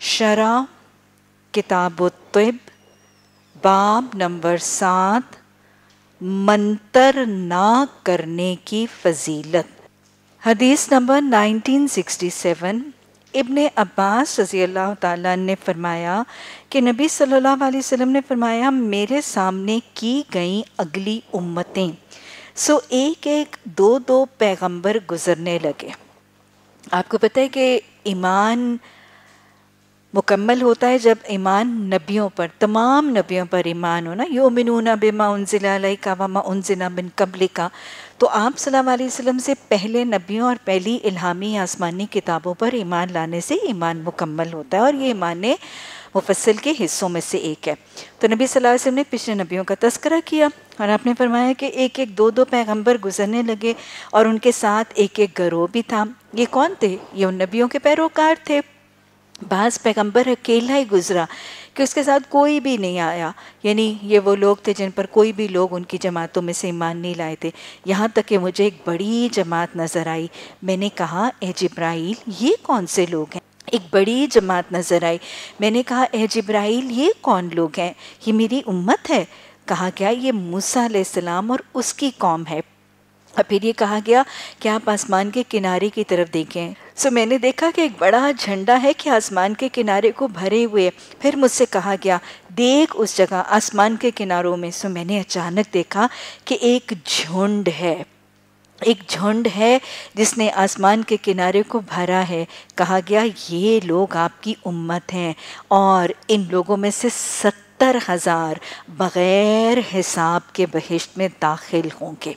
शरा किताब तिब बाब नंबर सात, मंतर ना करने की फजीलत। हदीस नंबर 1967 इब्ने अब्बास रज़ी अल्लाह ताला ने फरमाया कि नबी सल्लल्लाहु अलैहि वसल्लम ने फरमाया, मेरे सामने की गई अगली उम्मतें। सो एक एक दो दो पैगंबर गुजरने लगे। आपको पता है कि ईमान मुकम्मल होता है जब ईमान नबियों पर, तमाम नबियों पर ईमान हो ना। यो मिनूना बिमा उनजिला का वमा उनजिना बिन कबल का तो आप सल्लल्लाहु अलैहि वसल्लम से पहले नबियों और पहली इल्हामी आसमानी किताबों पर ईमान लाने से ईमान मुकम्मल होता है और ये ईमान मुफसल के हिस्सों में से एक है। तो नबी सल्लल्लाहु अलैहि वसल्लम ने पिछले नबियों का तस्करा किया और आपने फरमाया कि एक एक दो दो पैगंबर गुजरने लगे और उनके साथ एक एक गरोह भी था। ये कौन थे? ये उन नबियों के पैरोकार थे। बाज़ पैगंबर अकेला ही गुजरा कि उसके साथ कोई भी नहीं आया। यानी ये वो लोग थे जिन पर कोई भी लोग उनकी जमातों में से ईमान नहीं लाए थे। यहाँ तक कि मुझे एक बड़ी जमात नज़र आई। मैंने कहा, ए जिब्राइल, ये कौन से लोग हैं? एक बड़ी जमात नज़र आई। मैंने कहा, ए जिब्राइल, ये कौन लोग हैं? ये मेरी उम्मत है? कहा गया ये मूसा सलाम और उसकी कौम है? और फिर ये कहा गया कि आप आसमान के किनारे की तरफ़ देखें। सो मैंने देखा कि एक बड़ा झंडा है कि आसमान के किनारे को भरे हुए। फिर मुझसे कहा गया, देख उस जगह, आसमान के किनारों में। सो मैंने अचानक देखा कि एक झुंड है। एक झुंड है जिसने आसमान के किनारे को भरा है। कहा गया, ये लोग आपकी उम्मत हैं और इन लोगों में से सत्तर हज़ार बग़ैर हिसाब के बहिश्त में दाखिल होंगे।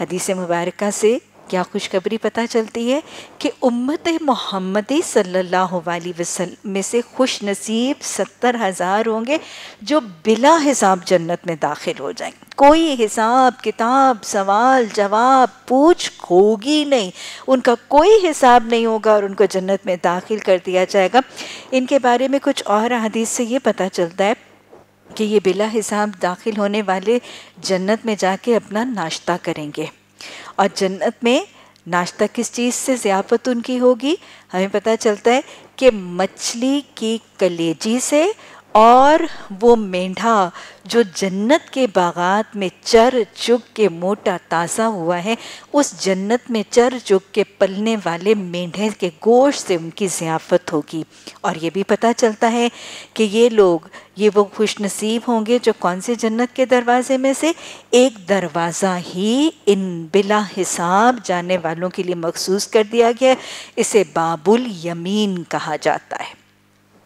हदीस मुबारक से क्या खुशखबरी पता चलती है कि उम्मत मोहम्मदी सल्लल्लाहु अलैहि वसल्लम में से खुश नसीब सत्तर हज़ार होंगे जो बिला हिसाब जन्नत में दाखिल हो जाएँगे। कोई हिसाब, किताब, सवाल, जवाब, पूछ होगी नहीं। उनका कोई हिसाब नहीं होगा और उनको जन्नत में दाखिल कर दिया जाएगा। इनके बारे में कुछ और हदीस से ये पता चलता है कि ये बिला हिसाब दाखिल होने वाले जन्नत में जाके अपना नाश्ता करेंगे। और जन्नत में नाश्ता किस चीज़ से ज़्यापत उनकी होगी? हमें पता चलता है कि मछली की कलेजी से और वो मेंढा जो जन्नत के बागात में चर चुग के मोटा ताज़ा हुआ है, उस जन्नत में चर चुग के पलने वाले मेंढे के गोश्त से उनकी ज़ियाफ़त होगी। और ये भी पता चलता है कि ये लोग, ये वो खुश नसीब होंगे जो कौन से जन्नत के दरवाजे में से? एक दरवाज़ा ही इन बिला हिसाब जाने वालों के लिए मखसूस कर दिया गया इसे बाबुल यमीन कहा जाता है।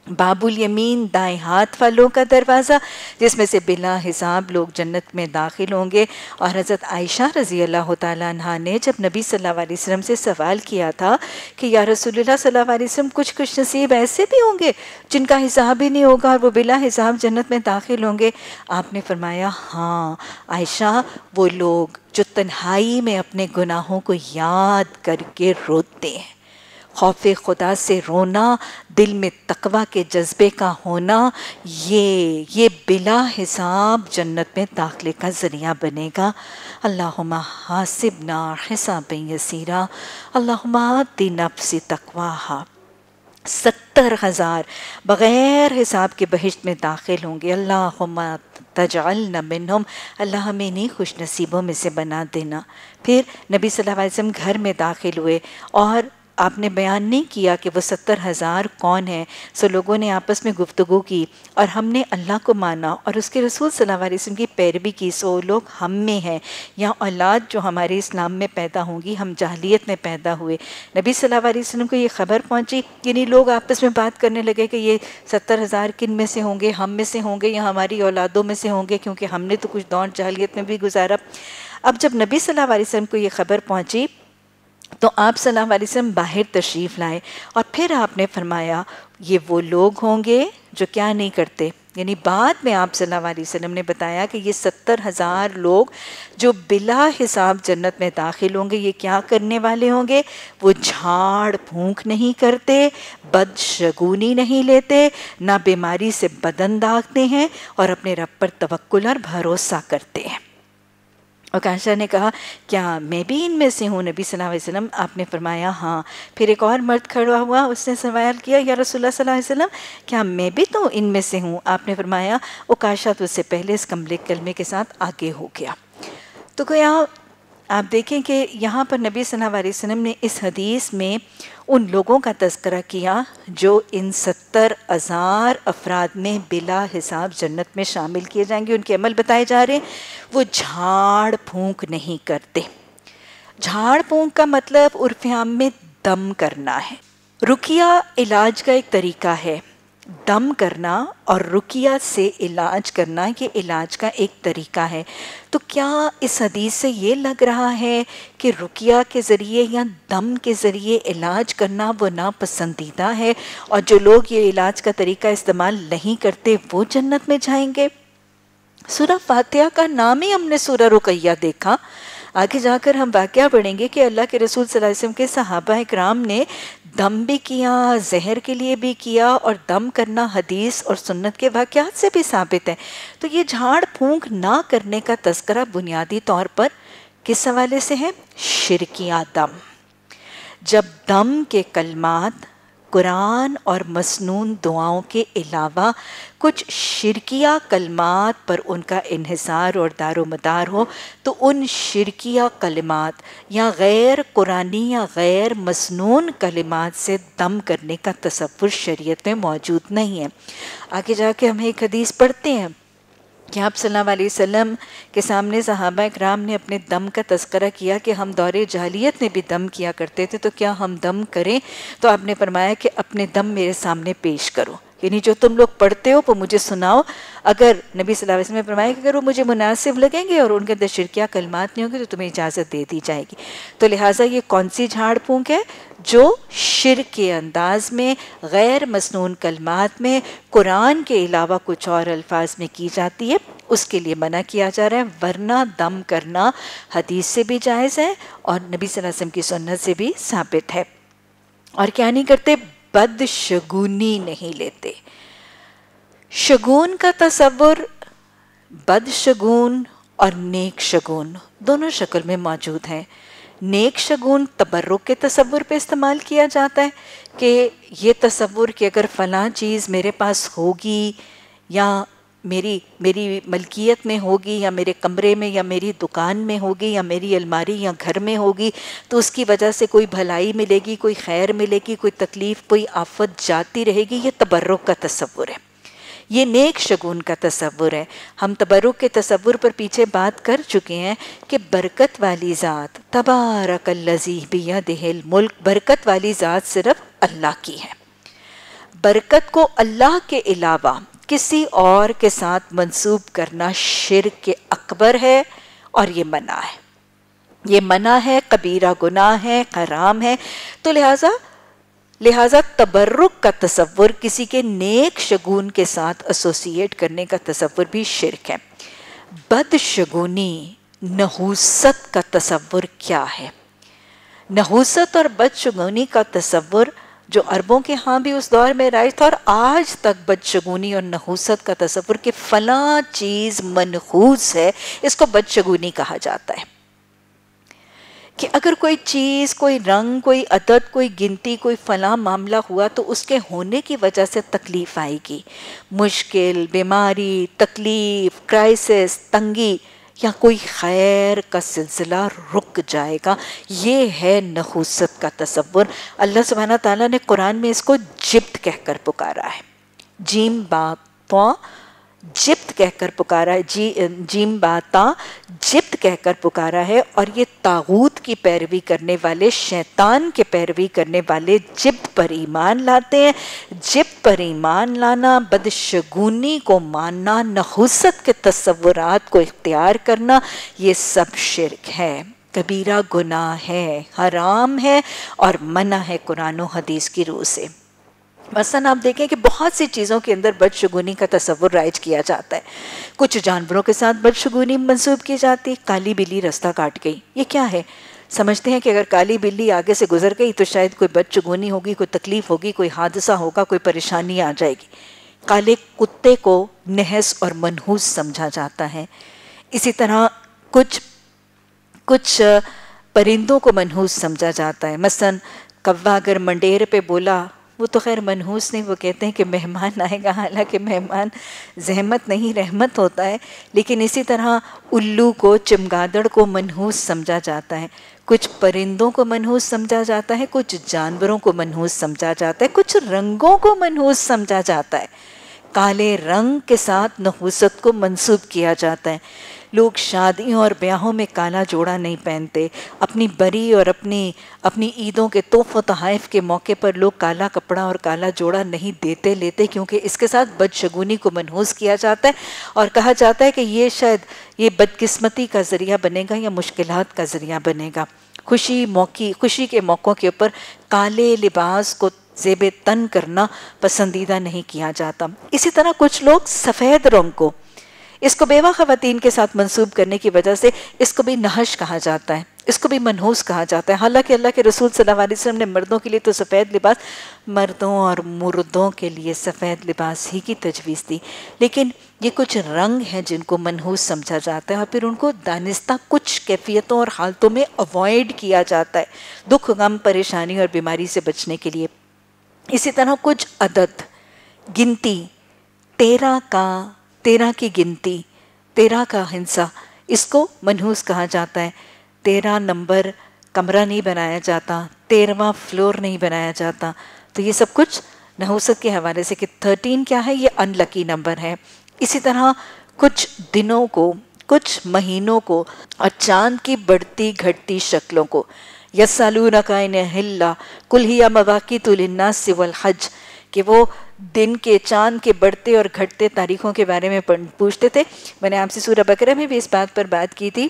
बाबुल यमीन दाएँ हाथ वालों का दरवाज़ा, जिसमें से बिला हिसाब लोग जन्नत में दाखिल होंगे। और हज़रत आयशा रज़ी अल्लाह तहा ने जब नबी सल्लल्लाहु अलैहि वसल्लम से सवाल किया था कि, या रसूलुल्लाह सल्लल्लाहु अलैहि वसल्लम, कुछ कुछ नसीब ऐसे भी होंगे जिनका हिसाब ही नहीं होगा और वो बिला हिसाब जन्नत में दाखिल होंगे? आपने फरमाया हाँ आयशा, वो लोग जो तन्हाई में अपने गुनाहों को याद करके रोते हैं। खौफ खुदा से रोना, दिल में तकवा के जज्बे का होना, ये ये बिला हिसाब जन्नत में दाखिले का ज़रिया बनेगा। अल्लाहुम्मा हासिबना हिसाब यसीरा। अल्लाहुम्मा नफ्सी तकवाहा सत्तर हज़ार बग़ैर हिसाब के बहिश्त में दाखिल होंगे। अल्लाहुम्मा तजाल न अल्लाह हमें नहीं खुश नसीबों में से बना देना। फिर नबी सल्लल्लाहु अलैहि वसल्लम घर में दाखिल हुए और आपने बयान नहीं किया कि वो सत्तर हज़ार कौन है? सो लोगों ने आपस में गुफ्तु की और हमने अल्लाह को माना और उसके रसूल वसल्लम की पैरवी की। सो लोग हम में हैं। या औलाद जो हमारे इस्लाम में पैदा होंगी, हम जाहलीत में पैदा हुए। नबी वसल्लम को ये खबर पहुँची, यानी लोग आपस में बात करने लगे कि ये सत्तर हज़ार किन में से होंगे, हम में से होंगे या हमारी औलादों में से होंगे, क्योंकि हमने तो कुछ दौड़ जाहलीत में भी गुजारा। अब जब नबी अलैहि वसल्लम को ये खबर पहुँची तो आप सलाम वसल्लम बाहर तशरीफ़ लाए। और फिर आपने फरमाया, ये वो लोग होंगे जो क्या नहीं करते। यानी बाद में आप सल्लल्लाहु अलैहि वसल्लम ने बताया कि ये सत्तर हज़ार लोग जो बिला हिसाब जन्नत में दाखिल होंगे, ये क्या करने वाले होंगे? वो झाड़ फूंक नहीं करते, बदशगुनी नहीं लेते, ना बीमारी से बदन दागते हैं और अपने रब पर तवक्ल और भरोसा करते हैं। और काशा ने कहा, क्या मैं भी इनमें से हूँ? नबी वसल्लम आपने फरमाया हाँ। फिर एक और मर्द खड़ा हुआ, उसने सवाल किया, या रसोल्ला सल वसम क्या मैं भी तो इनमें से हूँ? आपने फरमाया वो काशा तो उससे पहले इस कमले कलमे के साथ आगे हो गया। तो क्या आप देखें कि यहाँ पर नबी वसल्लम ने इस हदीस में उन लोगों का तस्करा किया जो इन सत्तर हज़ार अफराद में बिला हिसाब जन्नत में शामिल किए जाएँगे। उनके अमल बताए जा रहे हैं, वो झाड़ फूंक नहीं करते। झाड़ फूंक का मतलब उर्फ्याम में दम करना है। रुकिया इलाज का एक तरीका है। दम करना और रुकिया से इलाज करना, ये इलाज का एक तरीका है। तो क्या इस हदीस से ये लग रहा है कि रुकिया के ज़रिए या दम के ज़रिए इलाज करना वो नापसंदीदा है और जो लोग ये इलाज का तरीका इस्तेमाल नहीं करते, वो जन्नत में जाएँगे? सूरह फातिहा का नाम ही हमने सूरह रुकैया देखा। आगे जाकर हम वाक्य पढ़ेंगे कि अल्लाह के रसूल वसल्लम के सहाबा इकराम ने दम भी किया, जहर के लिए भी किया और दम करना हदीस और सुन्नत के वाक़ात से भी साबित है। तो ये झाड़ फूंक ना करने का तस्करा बुनियादी तौर पर किस हवाले से है? शिरकिया दम। जब दम के कलमात कुरान और मसनून दुआओं के अलावा कुछ शिरकिया कलमात पर उनका इहसार और दारोमदार हो तो उन शिरकिया कलमात या गैर कुरानी या गैर मसनून कलमात से दम करने का तस्वुर शरीयत में मौजूद नहीं है। आगे जाके हम एक हदीस पढ़ते हैं। कि आप वसल्लम के सामने सहाबा कराम ने अपने दम का तस्करा किया कि हम दौरे जालियत में भी दम किया करते थे तो क्या हम दम करें? तो आपने फरमाया कि अपने दम मेरे सामने पेश करो। यानी जो तुम लोग पढ़ते हो वो मुझे सुनाओ। अगर नबी सल्लल्लाहु अलैहि वसल्लम फरमाया कि अगर वो मुझे मुनासिब लगेंगे और उनके अंदर शिरकिया, कलमात नहीं होंगे तो तुम्हें इजाज़त दे दी जाएगी। तो लिहाजा ये कौन सी झाड़ फूँक है? जो शिर के अंदाज में, गैर मसनून कलमात में, कुरान के अलावा कुछ और अल्फाज में की जाती है, उसके लिए मना किया जा रहा है। वरना दम करना हदीस से भी जायज़ है और नबी वसल्लम की सुन्नत से भी साबित है। और क्या नहीं करते? बदशगुनी नहीं लेते। शगुन का तस्वुर बदशगुन और नेक शगुन दोनों शक्ल में मौजूद हैं। नेक शगुन तबर्रुक के तस्वुर पे इस्तेमाल किया जाता है कि ये तस्वुर कि अगर फ़लाँ चीज़ मेरे पास होगी या मेरी मेरी मलकियत में होगी या मेरे कमरे में या मेरी दुकान में होगी या मेरी अलमारी या घर में होगी तो उसकी वजह से कोई भलाई मिलेगी, कोई खैर मिलेगी, कोई तकलीफ़, कोई आफत जाती रहेगी, ये तबर्रुक का तस्वुर है। ये नेक शगुन का तस्वुर है। हम तबरुक के तस्वुर पर पीछे बात कर चुके हैं कि बरकत वाली ज़ात तबारक बिया दहल मुल्क, बरकत वाली ज़ात सिर्फ़ अल्लाह की है। बरकत को अल्लाह के अलावा किसी और के साथ मंसूब करना शिर के अकबर है और ये मना है। ये मना है, कबीरा गुनाह है, हराम है। तो लिहाजा लिहाजा तबर्रुक का तस्वुर किसी के नेक शगुन के साथ एसोसिएट करने का तस्वुर भी शिरक है। बदशगुनी, नहूसत का तस्वुर क्या है? नहूसत और बदशगुनी का तस्वुर जो अरबों के यहाँ भी उस दौर में राइज था और आज तक बदशगुनी और नहूसत का तस्वुर कि फला चीज़ मनहूस है, इसको बदशगुनी कहा जाता है। कि अगर कोई चीज़, कोई रंग, कोई अदद, कोई गिनती, कोई फला मामला हुआ तो उसके होने की वजह से तकलीफ़ आएगी। मुश्किल, बीमारी, तकलीफ़ क्राइसिस तंगी या कोई खैर का सिलसिला रुक जाएगा। ये है नहूसत का तस्वुर अल्लाह सुबहाना ताला ने कुरान में इसको जिप्त कहकर पुकारा है। जीम बाप जिप्त कहकर पुकारा है, जी जीम बाता जिप्त कहकर पुकारा है और ये तागूत की पैरवी करने वाले, शैतान के पैरवी करने वाले जिप्त पर ईमान लाते हैं। जिप्त पर ईमान लाना, बदशगुनी को मानना, नहुसत के तस्वुरात को इख्तियार करना, ये सब शिरक है। कबीरा गुनाह है, हराम है और मना है कुरान हदीस की रूह से। मसन आप देखें कि बहुत सी चीज़ों के अंदर बदशगुनी का तस्वुर राइज किया जाता है। कुछ जानवरों के साथ बदशगुनी मंसूब की जाती है काली बिल्ली रास्ता काट गई। ये क्या है? समझते हैं कि अगर काली बिल्ली आगे से गुजर गई तो शायद कोई बदशगुनी होगी, कोई तकलीफ़ होगी, कोई हादसा होगा, कोई परेशानी आ जाएगी। काले कुत्ते को नहस और मनहूस समझा जाता है। इसी तरह कुछ कुछ, परिंदों को मनहूस समझा जाता है। मसन कव्वा अगर मंडेर पे बोला वो तो खैर मनहूस नहीं, वो कहते हैं कि मेहमान आएगा। हालाँकि मेहमान जहमत नहीं, रहमत होता है, लेकिन इसी तरह उल्लू को, चमगादड़ को मनहूस समझा जाता है। कुछ परिंदों को मनहूस समझा जाता है, कुछ जानवरों को मनहूस समझा जाता है, कुछ रंगों को मनहूस समझा जाता है। काले रंग के साथ नहूसत को मंसूब किया जाता है। लोग शादियों और ब्याहों में काला जोड़ा नहीं पहनते। अपनी बरी और अपनी अपनी ईदों के तोहफ़ तहफ़ के मौके पर लोग काला कपड़ा और काला जोड़ा नहीं देते, लेते क्योंकि इसके साथ बदशगुनी को मनहूस किया जाता है और कहा जाता है कि ये शायद ये बदकिस्मती का ज़रिया बनेगा या मुश्किल का ज़रिया बनेगा। खुशी मौकी, खुशी के मौक़ों के ऊपर काले लिबास को जेब तन करना पसंदीदा नहीं किया जाता। इसी तरह कुछ लोग सफ़ेद रंग को इसको बेवा खातन के साथ मंसूब करने की वजह से इसको भी नहश कहा जाता है, इसको भी मनहूस कहा जाता है। हालाँकि अल्लाह के रसूल सल्लल्लाहु अलैहि ने मर्दों के लिए तो सफ़ेद लिबास, मर्दों और मुर्दों के लिए सफ़ेद लिबास ही की तजवीज़ दी। लेकिन ये कुछ रंग हैं जिनको मनहूस समझा जाता है और फिर उनको दानिस्ता कुछ कैफियतों और हालतों में अवॉइड किया जाता है, दुख, गम, परेशानी और बीमारी से बचने के लिए। इसी तरह कुछ अदद, गिनती, तेरह का तेरह की गिनती, तेरह का हिंसा, इसको मनहूस कहा जाता है। तेरह नंबर कमरा नहीं बनाया जाता, तेरहवा फ्लोर नहीं बनाया जाता। तो ये सब कुछ नहूसत के हवाले से कि थर्टीन क्या है, ये अनलकी नंबर है। इसी तरह कुछ दिनों को, कुछ महीनों को और चाँद की बढ़ती घटती शक्लों को। यसालू नकाइन हिल्ला कुल्हिया मवाकी तुलन्ना सिवल हज, कि वो दिन के, चाँद के बढ़ते और घटते तारीखों के बारे में पूछते थे। मैंने आपसे सूर्य बकरा में भी इस बात पर बात की थी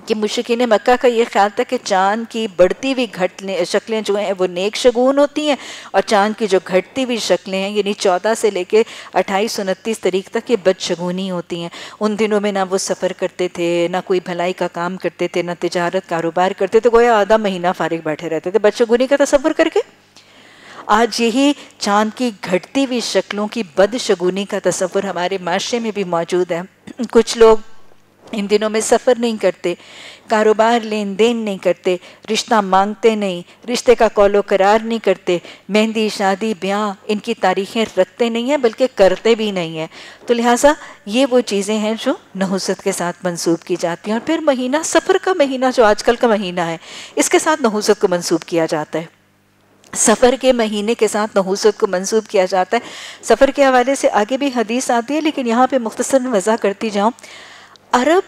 कि मुश्किन मक्का का ये ख्याल था कि चाँद की बढ़ती हुई घट शक्लें जो हैं वो नेक शगुन होती हैं और चाँद की जो घटती हुई शक्लें हैं, यानी चौदह से लेके अट्ठाईस उनतीस तारीख तक ये बदशगुनी होती हैं। उन दिनों में ना वो सफ़र करते थे, ना कोई भलाई का काम करते थे, ना तजारत, कारोबार करते थे, गोया आधा महीना फारिग बैठे रहते थे, बदशगुनी का तस्वर करके। आज यही चाँद की घटती हुई शक्लों की बदशगुनी का तस्वर हमारे माशरे में भी मौजूद है। कुछ लोग इन दिनों में सफ़र नहीं करते, कारोबार लेन देन नहीं करते, रिश्ता मांगते नहीं, रिश्ते का कौलो करार नहीं करते, मेहंदी, शादी, ब्याह, इनकी तारीखें रखते नहीं हैं, बल्कि करते भी नहीं हैं। तो लिहाजा ये वो चीज़ें हैं जो नहुसत के साथ मंसूब की जाती हैं, और फिर महीना, सफ़र का महीना जो आजकल का महीना है, इसके साथ नहुसत को मंसूब किया जाता है। सफ़र के महीने के साथ नहूसत को मंसूब किया जाता है। सफ़र के हवाले से आगे भी हदीस आती है, लेकिन यहाँ पे मुख्तसर वज़ा करती जाऊँ। अरब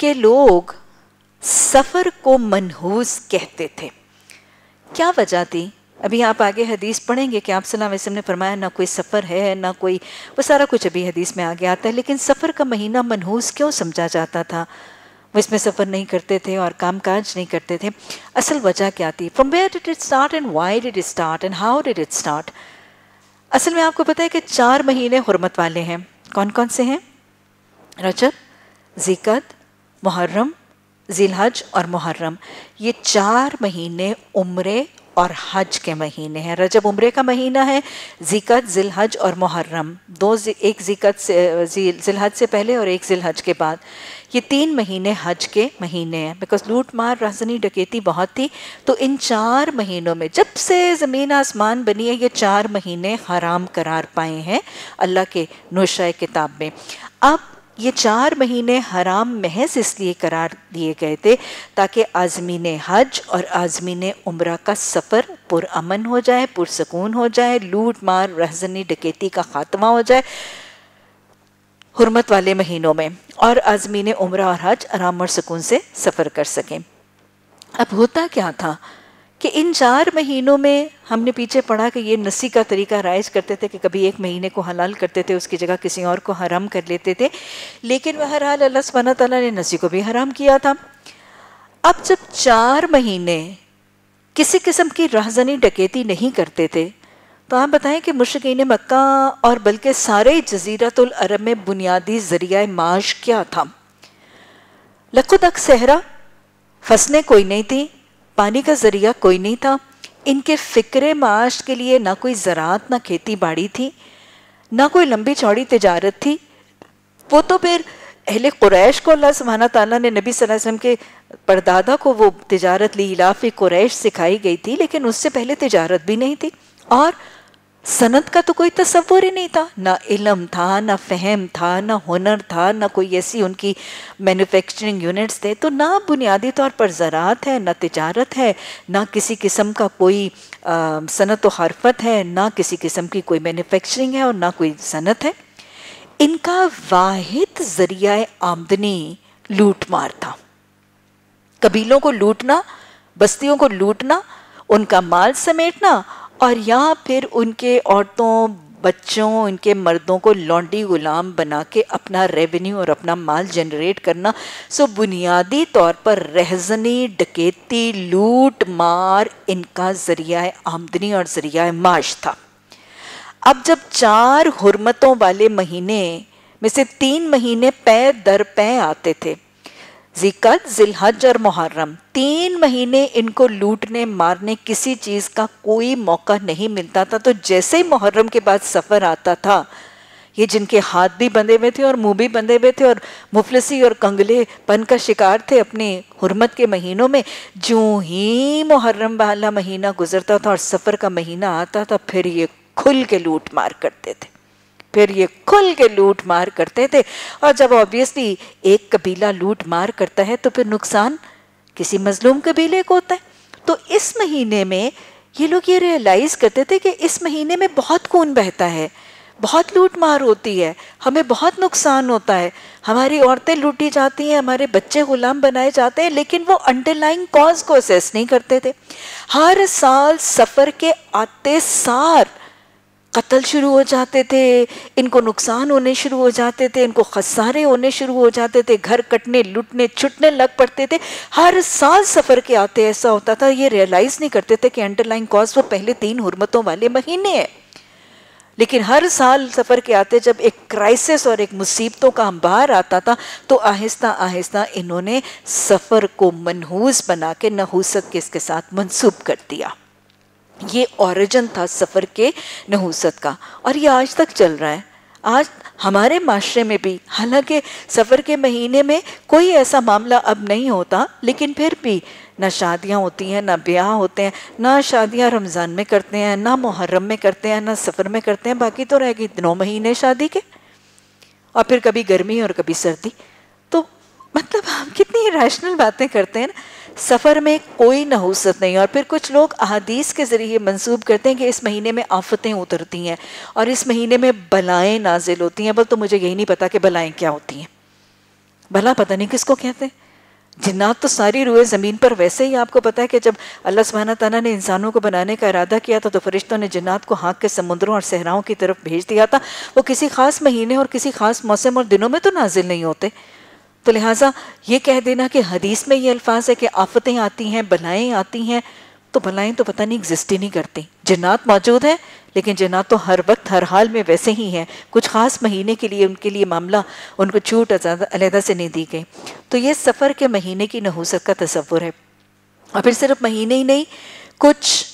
के लोग सफ़र को मनहूस कहते थे। क्या वजह थी? अभी आप आगे हदीस पढ़ेंगे कि आप सलाम वसलम ने फरमाया, ना कोई सफ़र है, ना कोई, वो सारा कुछ अभी हदीस में आगे आता है, लेकिन सफ़र का महीना मनहूस क्यों समझा जाता था? वो इसमें सफ़र नहीं करते थे और काम काज नहीं करते थे। असल वजह क्या थी? From where did it start and why did it start and how did it start असल में आपको पता है कि चार महीने हरमत वाले हैं। कौन कौन से हैं? रजब ज़िकत मुहर्रम, जिलहज और मुहर्रम। ये चार महीने उम्र और हज के महीने हैं। रजब उम्र का महीना है ज़िकत जिलहज और मुहर्रम। दो एक ज़िकत से जिलहज से पहले और एक जिलहज के बाद। ये तीन महीने हज के महीने हैं। बिकॉज़ लूट, मार राजनी डकेती बहुत थी। तो इन चार महीनों में जब से ज़मीन आसमान बनी है, ये चार महीने हराम करार पाए हैं अल्लाह के नोशा किताब में। अब ये चार महीने हराम महज इसलिए करार दिए गए थे ताकि आज़मीन हज और आज़मीन उम्र का सफ़र पुरअमन हो जाए, पुरसकून हो जाए, लूट, मार रहजनी डकेती का ख़ात्मा हो जाए। हुरमत वाले महीनों में और आज़मीन उम्र और हज आराम और सुकून से सफ़र कर सकें। अब होता क्या था कि इन चार महीनों में हमने पीछे पढ़ा कि ये नसी का तरीका राइज करते थे कि कभी एक महीने को हलाल करते थे, उसकी जगह किसी और को हराम कर लेते थे। लेकिन वह हाल अल्लाह सुबहाना तला ने नसी को भी हराम किया था। अब जब चार महीने किसी किस्म की राहजनी डकैती नहीं करते थे तो आप बताएँ कि मुश्किन मक्का और बल्कि सारे जजीरतुल अरब में बुनियादी ज़रिया माश क्या था? लखो तक सहरा, फ़सलें कोई नहीं थी, पानी का ज़रिया कोई नहीं था, इनके फ़िक्र माश के लिए ना कोई ज़रात ना खेती बाड़ी थी, ना कोई लंबी चौड़ी तजारत थी। वो तो फिर अहले कुरैश को अल्लाह सुबहाना ताला ने नबी वसल्लम के परदादा को वो तजारत ली, इलाफ़ कुरैश सिखाई गई थी, लेकिन उससे पहले तजारत भी नहीं थी। और सनत का तो कोई तस्वुर ही नहीं था। ना इलम था, ना फहम था, ना हुनर था, ना कोई ऐसी उनकी मैन्युफैक्चरिंग यूनिट्स थे। तो ना बुनियादी तौर पर ज़रात है, ना तजारत है, ना किसी किस्म का कोई सनत व हरफत है, ना किसी किस्म की कोई मैन्युफैक्चरिंग है और ना कोई सनत है। इनका वाहिद ज़रिया आमदनी लूट मार था। कबीलों को लूटना, बस्तियों को लूटना, उनका माल समेटना और या फिर उनके औरतों, बच्चों, उनके मर्दों को लॉन्डी गुलाम बना के अपना रेवेन्यू और अपना माल जनरेट करना सो बुनियादी तौर पर रहजनी, डकेती, लूट, मार इनका ज़रिया आमदनी और ज़रिया माश था। अब जब चार हरमतों वाले महीने में से तीन महीने पै दर पै आते थे जिकत जिलहज और मुहर्रम। तीन महीने इनको लूटने, मारने किसी चीज़ का कोई मौका नहीं मिलता था। तो जैसे ही मुहर्रम के बाद सफ़र आता था, ये जिनके हाथ भी बंधे हुए थे और मुँह भी बंधे हुए थे और मुफलसी और कंगले पन का शिकार थे अपने हुरमत के महीनों में जो ही मुहर्रम वाला महीना गुजरता था और सफ़र का महीना आता था, फिर ये खुल के लूट मार करते थे। फिर ये खुल के लूट मार करते थे। और जब ऑब्वियसली एक कबीला लूट मार करता है तो फिर नुकसान किसी मजलूम कबीले को होता है। तो इस महीने में ये लोग ये रियलाइज़ करते थे कि इस महीने में बहुत खून बहता है, बहुत लूट मार होती है, हमें बहुत नुकसान होता है। हमारी औरतें लूटी जाती हैं, हमारे बच्चे गुलाम बनाए जाते हैं, लेकिन वो अंडरलाइंग कॉज को असेस नहीं करते थे। हर साल सफ़र के आते सार कत्ल शुरू हो जाते थे, इनको नुकसान होने शुरू हो जाते थे, इनको खसारे होने शुरू हो जाते थे, घर कटने, लुटने, छुटने लग पड़ते थे। हर साल सफ़र के आते ऐसा होता था, ये रियलाइज़ नहीं करते थे कि अंडरलाइन कॉज वो पहले तीन हुरमतों वाले महीने हैं। लेकिन हर साल सफ़र के आते जब एक क्राइसिस और एक मुसीबतों का अंबार आता था तो आहिस्ता आहिस्ता इन्होंने सफ़र को मनहूस बना के नहूसत के इसके साथ मंसूब कर दिया। ये ओरिजिन था सफ़र के नहूसत का। और ये आज तक चल रहा है। आज हमारे माशरे में भी, हालाँकि सफ़र के महीने में कोई ऐसा मामला अब नहीं होता, लेकिन फिर भी ना शादियाँ होती हैं, ना ब्याह होते हैं, ना शादियाँ रमज़ान में करते हैं, ना मुहर्रम में करते हैं, ना सफ़र में करते हैं, बाकी तो रह गई नौ महीने शादी के। और फिर कभी गर्मी और कभी सर्दी। तो मतलब हम कितनी रैशनल बातें करते हैं ना। सफ़र में कोई नहूसत नहीं और फिर कुछ लोग अहादीस के ज़रिए मंसूब करते हैं कि इस महीने में आफतें उतरती हैं और इस महीने में बलाएँ नाजिल होती हैं। बल तो मुझे यही नहीं पता कि बलाएँ क्या होती हैं। भला पता नहीं किसको कहते हैं। जिन्नात तो सारी रुए ज़मीन पर। वैसे ही आपको पता है कि जब अल्लाह सुबहाना ताला ने इंसानों को बनाने का इरादा किया था तो फरिश्तों ने जिन्नात को हाँक के समुद्रों और सहराओं की तरफ़ भेज दिया था। वो किसी खास महीने और किसी खास मौसम और दिनों में तो नाजिल नहीं होते। तो लिहाजा ये कह देना कि हदीस में ये अल्फाज है कि आफतें आती हैं बलाएँ आती हैं तो भलाएँ तो पता नहीं एग्जिस्ट ही नहीं करती। जन्नात मौजूद है, लेकिन जन्नात तो हर वक्त, हर हाल में वैसे ही हैं। कुछ ख़ास महीने के लिए, उनके लिए मामला उनको छूट अलहदा से नहीं दी गई। तो ये सफ़र के महीने की नहूसत का तस्वुर है। और फिर सिर्फ़ महीने ही नहीं, कुछ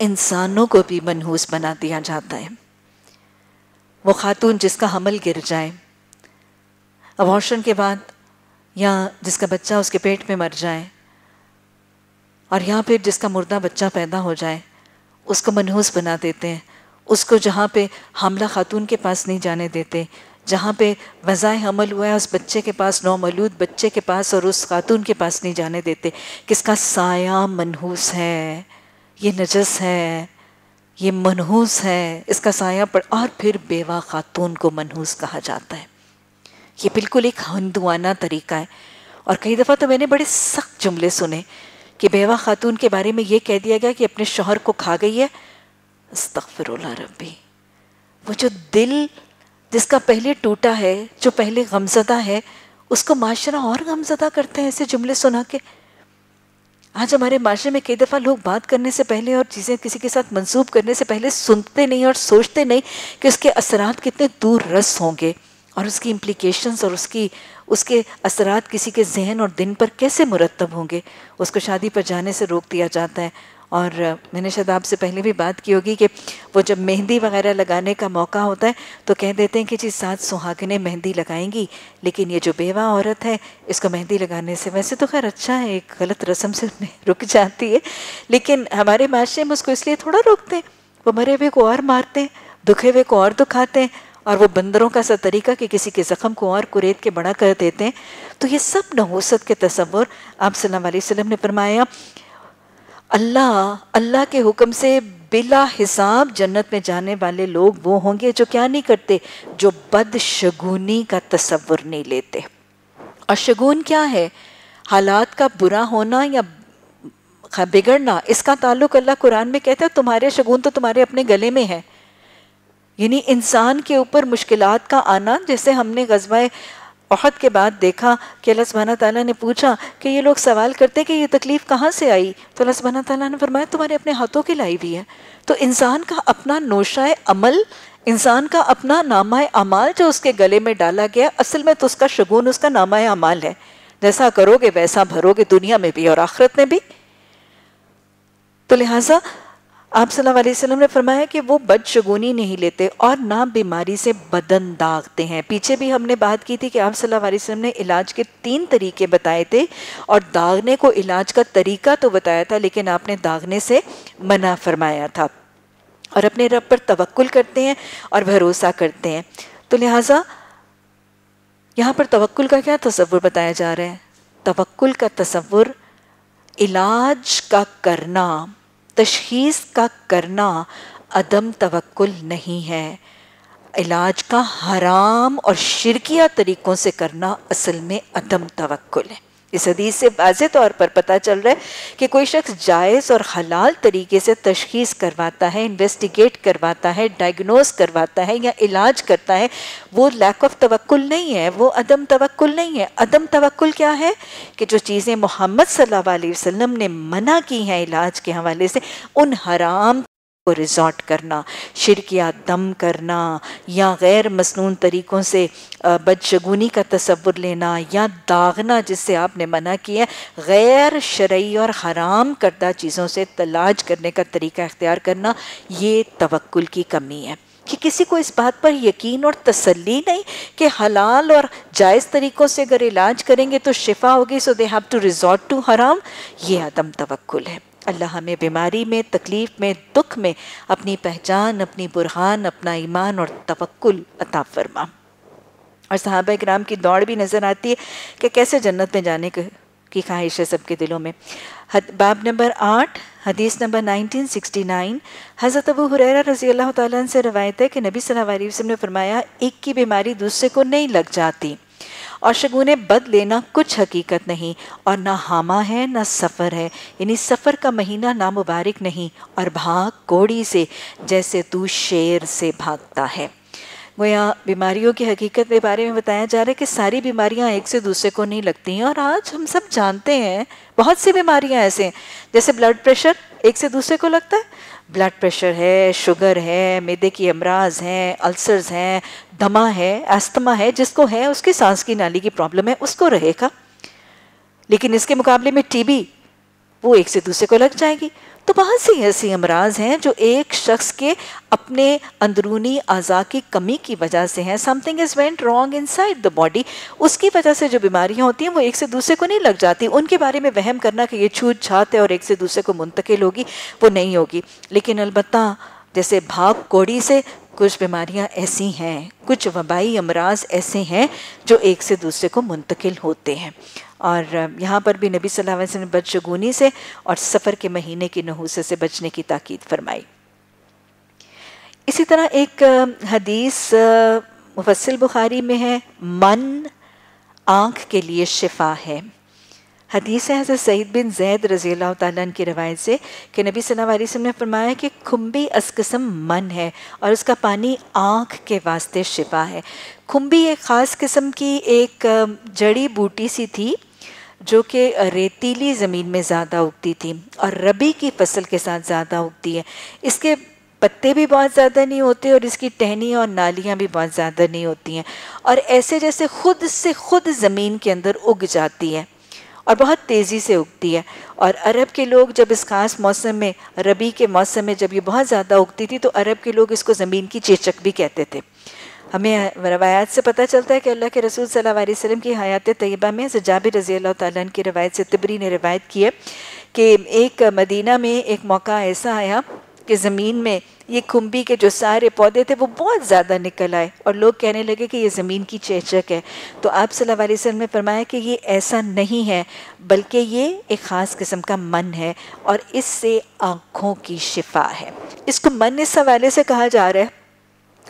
इंसानों को भी मनहूस बना दिया जाता है। वो खातून जिसका हमल गिर जाए। अबॉर्शन के बाद या जिसका बच्चा उसके पेट में मर जाए और या फिर जिसका मुर्दा बच्चा पैदा हो जाए, उसको मनहूस बना देते हैं। उसको जहाँ पे हमला खातून के पास नहीं जाने देते, जहाँ पे वज़ाए हमल हुआ है, उस बच्चे के पास, नौमलूद बच्चे के पास और उस खातून के पास नहीं जाने देते। किसका साया मनहूस है? ये नजस है? ये मनहूस है? इसका साया पड़, और फिर बेवा खातून को मनहूस कहा जाता है। ये बिल्कुल एक हिंदुआना तरीका है। और कई दफ़ा तो मैंने बड़े सख्त जुमले सुने कि बेवा खातून के बारे में ये कह दिया गया कि अपने शोहर को खा गई है। अस्तगफिरुल्लाह रब्बी। वो जो दिल जिसका पहले टूटा है, जो पहले गमजदा है, उसको माशरा और गमजदा करते हैं ऐसे जुमले सुना के। आज हमारे माशरे में कई दफ़ा लोग बात करने से पहले और चीज़ें किसी के साथ मंसूब करने से पहले सुनते नहीं और सोचते नहीं कि उसके असरात कितने दूर रस होंगे। और उसकी इम्प्लीकेशंस और उसकी, उसके असरात किसी के जहन और दिन पर कैसे मुरतब होंगे? उसको शादी पर जाने से रोक दिया जाता है। और मैंने शायद आपसे पहले भी बात की होगी कि वो जब मेहंदी वगैरह लगाने का मौका होता है तो कह देते हैं कि जी, सात सुहागने मेहंदी लगाएँगी, लेकिन ये जो बेवा औरत है, इसको मेहंदी लगाने से वैसे तो खैर अच्छा है, एक गलत रस्म से रुक जाती है। लेकिन हमारे माशरे में उसको इसलिए थोड़ा रोकते हैं, वो मरे हुए को और मारते हैं, दुखे हुए को और दुखाते हैं और वो बंदरों का सा तरीका कि किसी के ज़ख्म को और कुरेद के बड़ा कर देते हैं। तो ये सब नहूसत के तस्वुर आप सल्लल्लाहु अलैहि वसल्लम ने फरमाया, अल्लाह अल्लाह के हुक्म से बिला हिसाब जन्नत में जाने वाले लोग वो होंगे जो क्या नहीं करते, जो बदशगुनी का तस्वुर नहीं लेते। और शगुन क्या है? हालात का बुरा होना या बिगड़ना, इसका ताल्लुक अल्लाह कुरान में कहता है, तुम्हारे शगुन तो तुम्हारे अपने गले में है। यानी इंसान के ऊपर मुश्किल का आना, जैसे हमने गजवा अहद के बाद देखा कि अल्लाह सुबहाना ने पूछा कि ये लोग सवाल करते कि ये तकलीफ़ कहाँ से आई? तो अल्लाह सुबहाना ने फरमाया, तुम्हारे अपने हाथों की लाई हुई है। तो इंसान का अपना नोशाए अमल, इंसान का अपना नामा अमाल जो उसके गले में डाला गया, असल में तो उसका शगुन, उसका नामा अमाल है। जैसा करोगे वैसा भरोगे दुनिया में भी और आखिरत में भी। तो लिहाजा आप सल्लल्लाहु ने फरमाया कि वो बदशगुनी नहीं लेते और ना बीमारी से बदन दागते हैं। पीछे भी हमने बात की थी कि आप सल्लल्लाहु ने इलाज के तीन तरीके बताए थे और दागने को इलाज का तरीका तो बताया था, लेकिन आपने दागने से मना फरमाया था और अपने रब पर तवक्ल करते हैं और भरोसा करते हैं। तो लिहाजा यहाँ पर तवक्ल का क्या तस्वुर बताया जा रहा है? तवक्ल का तस्वुर इलाज का करना तशखीस का करना अदम तवक्ल नहीं है। इलाज का हराम और शिरकिया तरीक़ों से करना असल में अदम तवक्ल है। इस हदीस से वाज तौर पर पता चल रहा है कि कोई शख्स जायज़ और हलाल तरीके से तशखीस करवाता है इन्वेस्टिगेट करवाता है डायग्नोस करवाता है या इलाज करता है, वो लैक ऑफ़ तवक्ल नहीं है, वो अदम तवक्ल नहीं है। अदम तवक्ल क्या है? कि जो चीज़ें मोहम्मद अलैहि वसल्लम ने मना की हैं इलाज के हवाले से, उन हराम को रिजॉर्ट करना, शिरकिया दम करना, या गैर मसनून तरीक़ों से बदशगुनी का तस्वुर लेना, या दागना जिससे आपने मना किया गैर शरई और हराम करदा चीज़ों से तलाज करने का तरीका अख्तियार करना, ये तवक्ल की कमी है। कि किसी को इस बात पर यकीन और तसल्ली नहीं कि हलाल और जायज़ तरीक़ों से अगर इलाज करेंगे तो शिफा होगी so they have to resort to हराम ये आदम तवक्ल है। अल्लाह हमें बीमारी में, तकलीफ़ में, दुख में अपनी पहचान, अपनी बुरहान, अपना ईमान और तवक्ल अता फरमा। और सहाबा कराम की दौड़ भी नज़र आती है कि कैसे जन्नत में जाने की ख्वाहिश है सबके दिलों में। बाब नंबर आठ, हदीस नंबर 1969 हज़रत अबू हुरैरा रज़ी अल्लाह तआला से रवायत है कि नबी सल्लल्लाहु अलैहि वसल्लम ने फरमाया, एक की बीमारी दूसरे को नहीं लग जाती। और शगुन बद लेना कुछ हकीकत नहीं, और ना हामा है, ना सफ़र है। यानी सफ़र का महीना ना मुबारक नहीं, और भाग कोड़ी से, जैसे तू शेर से भागता है। गोया बीमारियों की हकीकत के बारे में बताया जा रहा है कि सारी बीमारियाँ एक से दूसरे को नहीं लगती हैं, और आज हम सब जानते हैं, बहुत सी बीमारियाँ ऐसे हैं। जैसे ब्लड प्रेशर एक से दूसरे को लगता है ब्लड प्रेशर है शुगर है, मेदे की अमराज हैं अल्सर्स हैं, दमा है अस्थमा है, जिसको है उसकी सांस की नाली की प्रॉब्लम है, उसको रहेगा। लेकिन इसके मुकाबले में टीबी वो एक से दूसरे को लग जाएगी। तो बहुत सी ऐसी अमराज हैं जो एक शख्स के अपने अंदरूनी अज़ा की कमी की वजह से हैं। Something is went wrong inside the body उसकी वजह से जो बीमारियाँ होती हैं, वो एक से दूसरे को नहीं लग जाती। उनके बारे में वहम करना कि ये छूत छात है और एक से दूसरे को मुंतकिल होगी, वो नहीं होगी। लेकिन अलबत् जैसे भाग कोड़ी से कुछ बीमारियाँ ऐसी हैं, कुछ वबाई अमराज ऐसे हैं जो एक से दूसरे को मुंतकिल होते हैं। और यहाँ पर भी नबी सल्लल्लाहु अलैहि वसल्लम ने बदशगुनी से और सफ़र के महीने की नहूसे से बचने की ताकीद फरमाई। इसी तरह एक हदीस मुफसल बुखारी में है, मन आँख के लिए शिफा है। हदीस है हज़रत सईद बिन जैद रज़ी अल्लाह की रवायत से कि नबी सल्लल्लाहु अलैहि वसल्लम ने फरमाया कि खुम्बी असकसम मन है और उसका पानी आँख के वास्ते शिफा है। खुम्बी एक ख़ास किस्म की एक जड़ी बूटी सी थी जो कि रेतीली ज़मीन में ज़्यादा उगती थी और रबी की फ़सल के साथ ज़्यादा उगती है। इसके पत्ते भी बहुत ज़्यादा नहीं होते और इसकी टहनी और नालियाँ भी बहुत ज़्यादा नहीं होती हैं और ऐसे जैसे खुद से खुद ज़मीन के अंदर उग जाती है और बहुत तेज़ी से उगती है। और अरब के लोग जब इस खास मौसम में, रबी के मौसम में जब ये बहुत ज़्यादा उगती थी तो अरब के लोग इसको ज़मीन की चेचक भी कहते थे। हमें रवायात से पता चलता है कि अल्लाह के रसूल सल्लल्लाहु अलैहि वसल्लम की हयात तय्यबा में जाबिर रज़ी अल्लाह तन की रवायत से तिबरी ने रवायत की है कि एक मदीना में एक मौका ऐसा आया कि ज़मीन में ये खुम्बी के जो सारे पौधे थे वो बहुत ज़्यादा निकल आए और लोग कहने लगे कि ये ज़मीन की चेचक है। तो आप सल्लल्लाहु अलैहि वसल्लम ने फरमाया कि ये ऐसा नहीं है, बल्कि ये एक ख़ास किस्म का मन है और इससे आँखों की शिफा है। इसको मन इस हवाले से कहा जा रहा है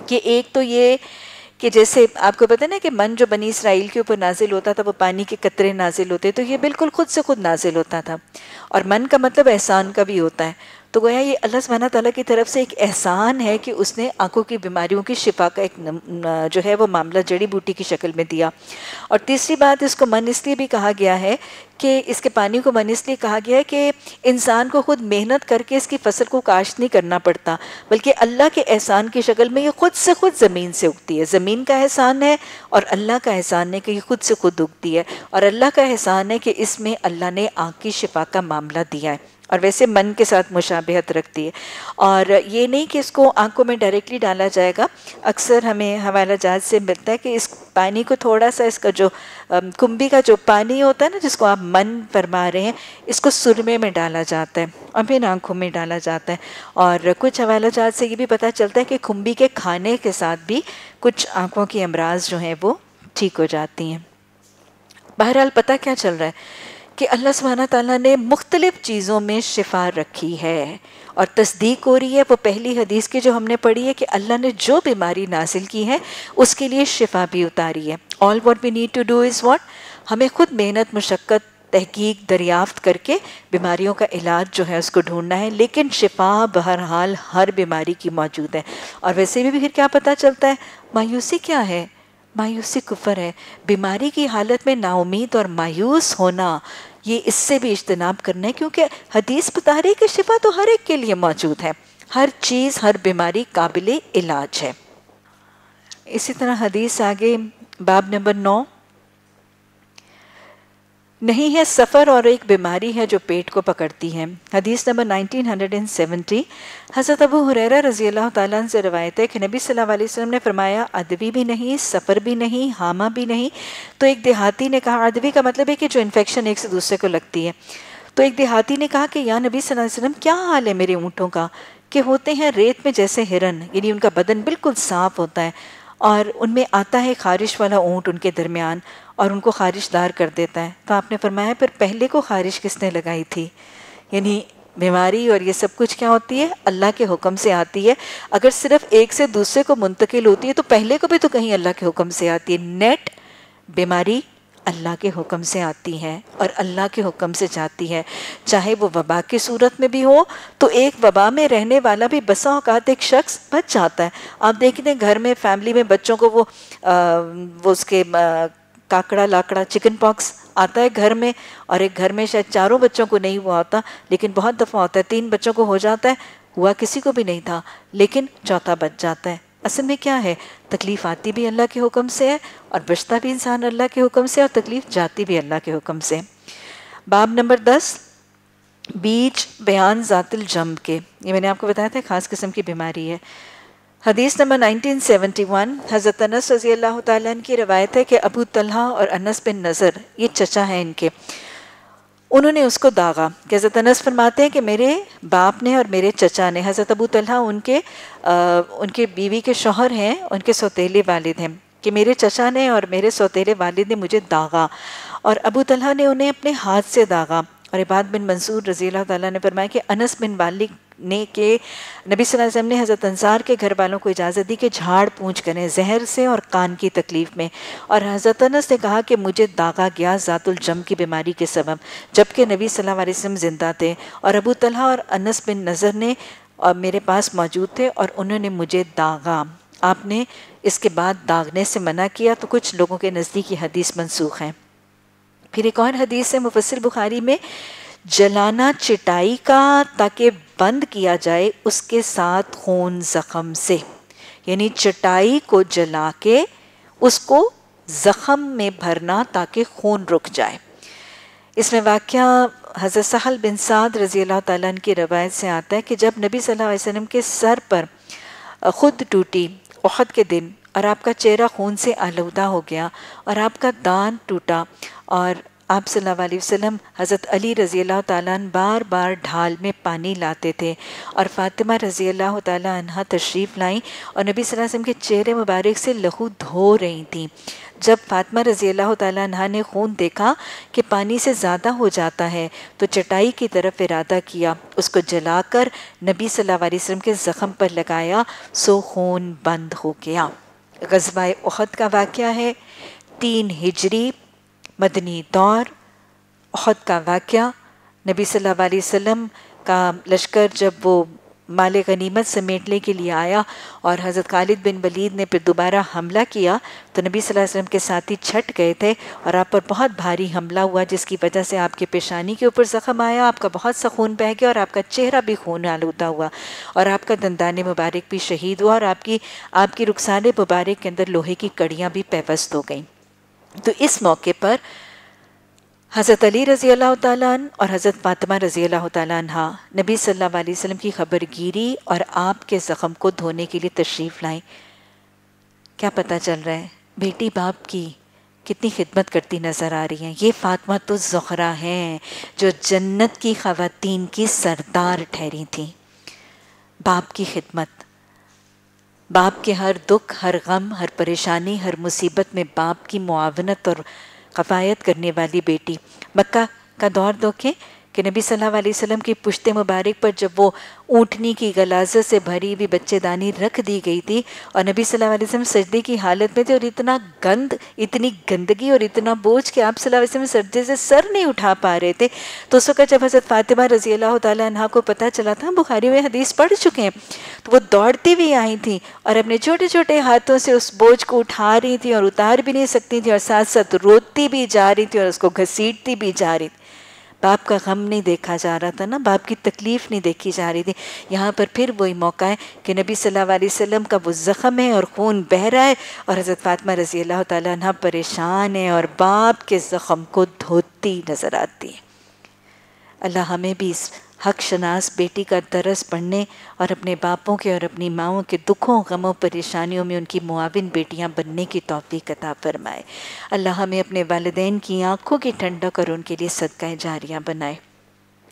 कि एक तो ये कि जैसे आपको पता है ना कि मन जो बनी इसराइल के ऊपर नाजिल होता था, वो पानी के कतरे नाजिल होते तो ये बिल्कुल खुद से खुद नाजिल होता था। और मन का मतलब एहसान का भी होता है। तो गोया ये अल्लाह सुबहाना ताला की तरफ़ से एक एहसान है कि उसने आँखों की बीमारियों की शिफा का एक जो है वो मामला जड़ी बूटी की शक्ल में दिया। और तीसरी बात, इसको मन इसलिए भी कहा गया है कि इसके पानी को मन इसलिए कहा गया है कि इंसान को खुद मेहनत करके इसकी फ़सल को काश्त नहीं करना पड़ता, बल्कि अल्लाह के एहसान की शक्ल में ये खुद से खुद ज़मीन से उगती है। ज़मीन का एहसान है और अल्लाह का एहसान है कि ये खुद से खुद उगती है। और अल्लाह का एहसान है कि इसमें अल्लाह ने आँख की शिफा का मामला दिया है। और वैसे मन के साथ मुशाबहत रखती है। और ये नहीं कि इसको आँखों में डायरेक्टली डाला जाएगा। अक्सर हमें हवाला जहाज़ से मिलता है कि इस पानी को थोड़ा सा इसका जो कुंभी का जो पानी होता है ना, जिसको आप मन फरमा रहे हैं, इसको सुरमे में डाला जाता है और फिर आँखों में डाला जाता है। और कुछ हवाला जहाज़ से ये भी पता चलता है कि कुंभी के खाने के साथ भी कुछ आँखों की अमराज जो हैं, वो ठीक हो जाती हैं। बहरहाल पता क्या चल रहा है? कि अल्लाह सुबहाना ताला ने मुख्तलिफ़ चीज़ों में शिफा रखी है। और तस्दीक हो रही है, वो पहली हदीस की जो हमने पढ़ी है कि अल्लाह ने जो बीमारी नासिल की है, उसके लिए शिफा भी उतारी है। All what we need to do is what हमें खुद मेहनत, मशक्क़त, तहकीक दरियाफ्त करके बीमारियों का इलाज जो है उसको ढूंढना है। लेकिन शिफा बहरहाल हर बीमारी की मौजूद है। और वैसे भी फिर क्या पता चलता है? मायूसी क्या है? मायूसी कुफर है। बीमारी की हालत में नाउमीद और मायूस होना ये इससे भी इज्तनाब करना है, क्योंकि हदीस बता रही कि शिफा तो हर एक के लिए मौजूद है। हर चीज़, हर बीमारी काबिल इलाज है। इसी तरह हदीस आगे, बाब नंबर नौ। नहीं है, सफ़र और एक बीमारी है जो पेट को पकड़ती है। हदीस नंबर 1970 हज़रत अबू हुरैरा रज़ी अल्लाह ताला से रवायत है कि नबी सल्लल्लाहु अलैहि वसल्लम ने फरमाया, अदवी भी नहीं, सफ़र भी नहीं, हामा भी नहीं। तो एक देहाती ने कहा, अदवी का मतलब है कि जो इन्फेक्शन एक से दूसरे को लगती है। तो एक देहाती ने कहा कि, या नबी सल्लल्लाहु क्या हाल है मेरे ऊँटों का? कि होते हैं रेत में जैसे हिरन, यानी उनका बदन बिल्कुल साफ़ होता है। और उनमें आता है खारिश वाला ऊँट उनके दरमियान और उनको खारिशदार कर देता है। तो आपने फरमाया फिर पहले को खारिश किसने लगाई थी? यानी बीमारी और ये सब कुछ क्या होती है? अल्लाह के हुक्म से आती है। अगर सिर्फ़ एक से दूसरे को मुंतकिल होती है तो पहले को भी तो कहीं अल्लाह के हुक्म से आती है। नेट बीमारी अल्लाह के हुक्म से आती है और अल्लाह के हुक्म से जाती है। चाहे वो वबा की सूरत में भी हो तो एक वबा में रहने वाला भी बसा औकात एक शख्स बच जाता है। आप देखते हैं घर में फैमिली में बच्चों को वो आ, वो उसके आ, काकड़ा लाकड़ा चिकन पॉक्स आता है घर में और एक घर में शायद चारों बच्चों को नहीं हुआ होता लेकिन बहुत दफ़ा होता है तीन बच्चों को हो जाता है हुआ किसी को भी नहीं था लेकिन चौथा बच जाता है। असल में क्या है? तकलीफ़ आती भी अल्लाह के हुक्म से है और बचता भी इंसान अल्लाह के हुक्म से और तकलीफ़ जाती भी अल्लाह के हुक्म से बाब नंबर दस, बीच बयान ज़ातिल जम के। ये मैंने आपको बताया था, ख़ास किस्म की बीमारी है। हदीस नंबर 1971 हज़रत अनस रज़ी अल्लाह तन की रवायत है कि अबू तलहा और अनस बिन नज़र, ये चचा हैं इनके। उन्होंने उसको दागा। कि हज़रत अनस फरमाते हैं कि मेरे बाप ने और मेरे चचा ने हज़रत अबू तल्हा उनके आ, उनके बीवी के शोहर हैं उनके सौतीले वालिद हैं कि मेरे चचा ने और मेरे सौतीले वालिद ने मुझे दागा। और अबू तलहा ने उन्हें अपने हाथ से दागा। और इबाद बिन मंसूर रज़ी तरमाया कि अनस बिन वालिक ने के, नबी वसल्लम ने हज़रत अंसार के घर वालों को इजाज़त दी कि झाड़ पूछ करें जहर से और कान की तकलीफ़ में। और हज़रत अनस ने कहा कि मुझे दागा गया ज़ातुल जम की बीमारी के सबब, जबकि नबी सल्लल्लाहु अलैहि वसल्लम ज़िंदा थे। और अबू तलहा और अनस बिन नज़र ने, और मेरे पास मौजूद थे और उन्होंने मुझे दागा। आपने इसके बाद दागने से मना किया तो कुछ लोगों के नज़दीक हदीस मनसूख हैं। फिर एक और हदीस है मुफसर बुखारी में, जलाना चिटाई का ताकि बंद किया जाए उसके साथ खून ज़ख़म से। यानी चटाई को जला के उसको ज़ख़म में भरना ताकि खून रुक जाए। इसमें वाक़ हज़रत सहल बिन साद रज़ी अल्लाह तन की रवायत से आता है कि जब नबी सल्लल्लाहु अलैहि वसल्लम के सर पर ख़ुद टूटी उहद के दिन और आपका चेहरा खून से आलूदा हो गया और आपका दान टूटा और आप सल्लल्लाहु अलैहि वसल्लम हज़रत अली रज़ी अल्लाह तन बार बार ढाल में पानी लाते थे और फ़ातिमा रज़ी अल्लाह तहा तशरीफ़ लाई और नबी वसल्लम के चेहरे मुबारक से लहू धो रही थी। जब फातिमा रज़ी अल्लाह तहा ने खून देखा कि पानी से ज़्यादा हो जाता है तो चटाई की तरफ़ इरादा किया। उसको जलाकर नबी सल्लल्लाहु अलैहि वसल्लम के ज़ख़म पर लगाया, सो खून बंद हो गया। गजबा उहद का वाक़ है, तीन हिजरी मदनी दौर उहद का वाक़ नबी सल्लल्लाहु अलैहि वसल्लम का लश्कर जब वो माल गनीमत समेटने के लिए आया और हज़रत खालिद बिन वलीद ने फिर दोबारा हमला किया तो नबी सल्लल्लाहु अलैहि वसल्लम के साथी छट गए थे और आप पर बहुत भारी हमला हुआ जिसकी वजह से आपके पेशानी के ऊपर ज़ख़म आया, आपका बहुत सा खून बह गया और आपका चेहरा भी खून आलूदा हुआ और आपका दंदान मुबारक भी शहीद हुआ और आपकी आपकी रुखसान मुबारक के अंदर लोहे की कड़ियाँ भी पेवस्त हो गई। तो इस मौके पर हज़रत अली रज़ी अल्लाह तन और हज़रत फातिमा रज़ी अल्लाह तहा नबी सल्लल्लाहु अलैहि वसल्लम की खबर गिरी और आपके ज़ख़म को धोने के लिए तशरीफ़ लाई क्या पता चल रहा है, बेटी बाप की कितनी खिदमत करती नज़र आ रही हैं। ये फातिमा तो ज़हरा हैं, जो जन्नत की ख़वातीन की सरदार ठहरी थी। बाप की खिदमत। बाप के हर दुख, हर गम, हर परेशानी, हर मुसीबत में बाप की मुआवनत और कफ़ायत करने वाली बेटी। मक्का का दौर दो कि नबी सल्लल्लाहु अलैहि वसल्लम की पुश्त मुबारक पर जब वो ऊँटनी की गलाजत से भरी हुई बच्चेदानी रख दी गई थी और नबी सल्लल्लाहु अलैहि वसल्लम सजदे की हालत में थे और इतना गंद, इतनी गंदगी और इतना बोझ कि आप सल्लल्लाहु अलैहि वसल्लम सजदे से सर नहीं उठा पा रहे थे। तो उस वक्त जब हज़रत फ़ातिमा रज़ी अल्लाह तहा को पता चला था, बुखारी में हदीस पढ़ चुके हैं तो वो दौड़ती हुई आई थी और अपने छोटे छोटे हाथों से उस बोझ को उठा रही थी और उतार भी नहीं सकती थी और साथ साथ रोती भी जा रही थी और उसको घसीटती भी जा रही थी। बाप का गम नहीं देखा जा रहा था ना, बाप की तकलीफ़ नहीं देखी जा रही थी। यहाँ पर फिर वही मौका है कि नबी सल्लल्लाहु अलैहि वसल्लम का वो ज़ख़म है और खून बह रहा है और हज़रत फातमा रज़ी अल्लाह तह परेशान है और बाप के ज़ख़म को धोती नज़र आती है। अल्लाह हमें भी इस हक शनास बेटी का तरस पढ़ने और अपने बापों के और अपनी माओं के दुखों, गमों, परेशानियों में उनकी मुआविन बेटियाँ बनने की तोफ़ी कता फरमाए। अल्लाह हमें अपने वालदेन की आँखों की ठंडक और उनके लिए सदका जारियाँ बनाए।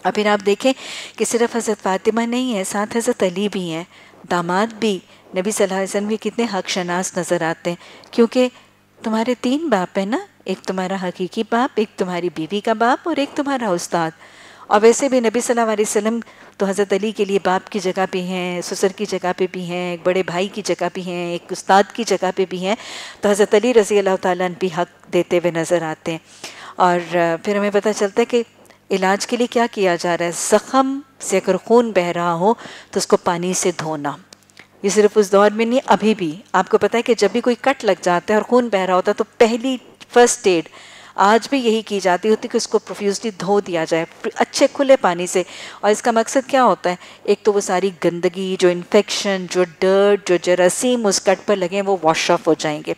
और फिर आप देखें कि सिर्फ़ हज़रत फ़ातिमा नहीं है, साथ हज़रत अली भी हैं, दामाद भी। नबी सल्लल्लाहु अलैहि वसल्लम भी कितने हक शनास नज़र आते हैं, क्योंकि तुम्हारे तीन बाप हैं ना, एक तुम्हारा हकीकी बाप, एक तुम्हारी बीवी का बाप और एक तुम्हारा उस्ताद। और वैसे भी नबी सल्लल्लाहु अलैहि वसल्लम तो हज़रत अली के लिए बाप की जगह पे हैं, ससुर की जगह पे भी हैं, एक बड़े भाई की जगह पे हैं, एक उस्ताद की जगह पे भी हैं तो हज़रत अली रज़ी अल्लाह ताला भी हक देते हुए नज़र आते हैं। और फिर हमें पता चलता है कि इलाज के लिए क्या किया जा रहा है? ज़ख़म से अगर खून बह रहा हो तो उसको पानी से धोना। ये सिर्फ़ उस दौर में नहीं, अभी भी। आपको पता है कि जब भी कोई कट लग जाता है और खून बह रहा होता है तो पहली फ़र्स्ट एड आज भी यही की जाती होती कि उसको प्रोफ्यूजली धो दिया जाए अच्छे खुले पानी से। और इसका मकसद क्या होता है? एक तो वो सारी गंदगी, जो इन्फेक्शन जो डर्ट जो जरासीम उस कट पर लगे हैं वो वॉश ऑफ़ हो जाएँगे।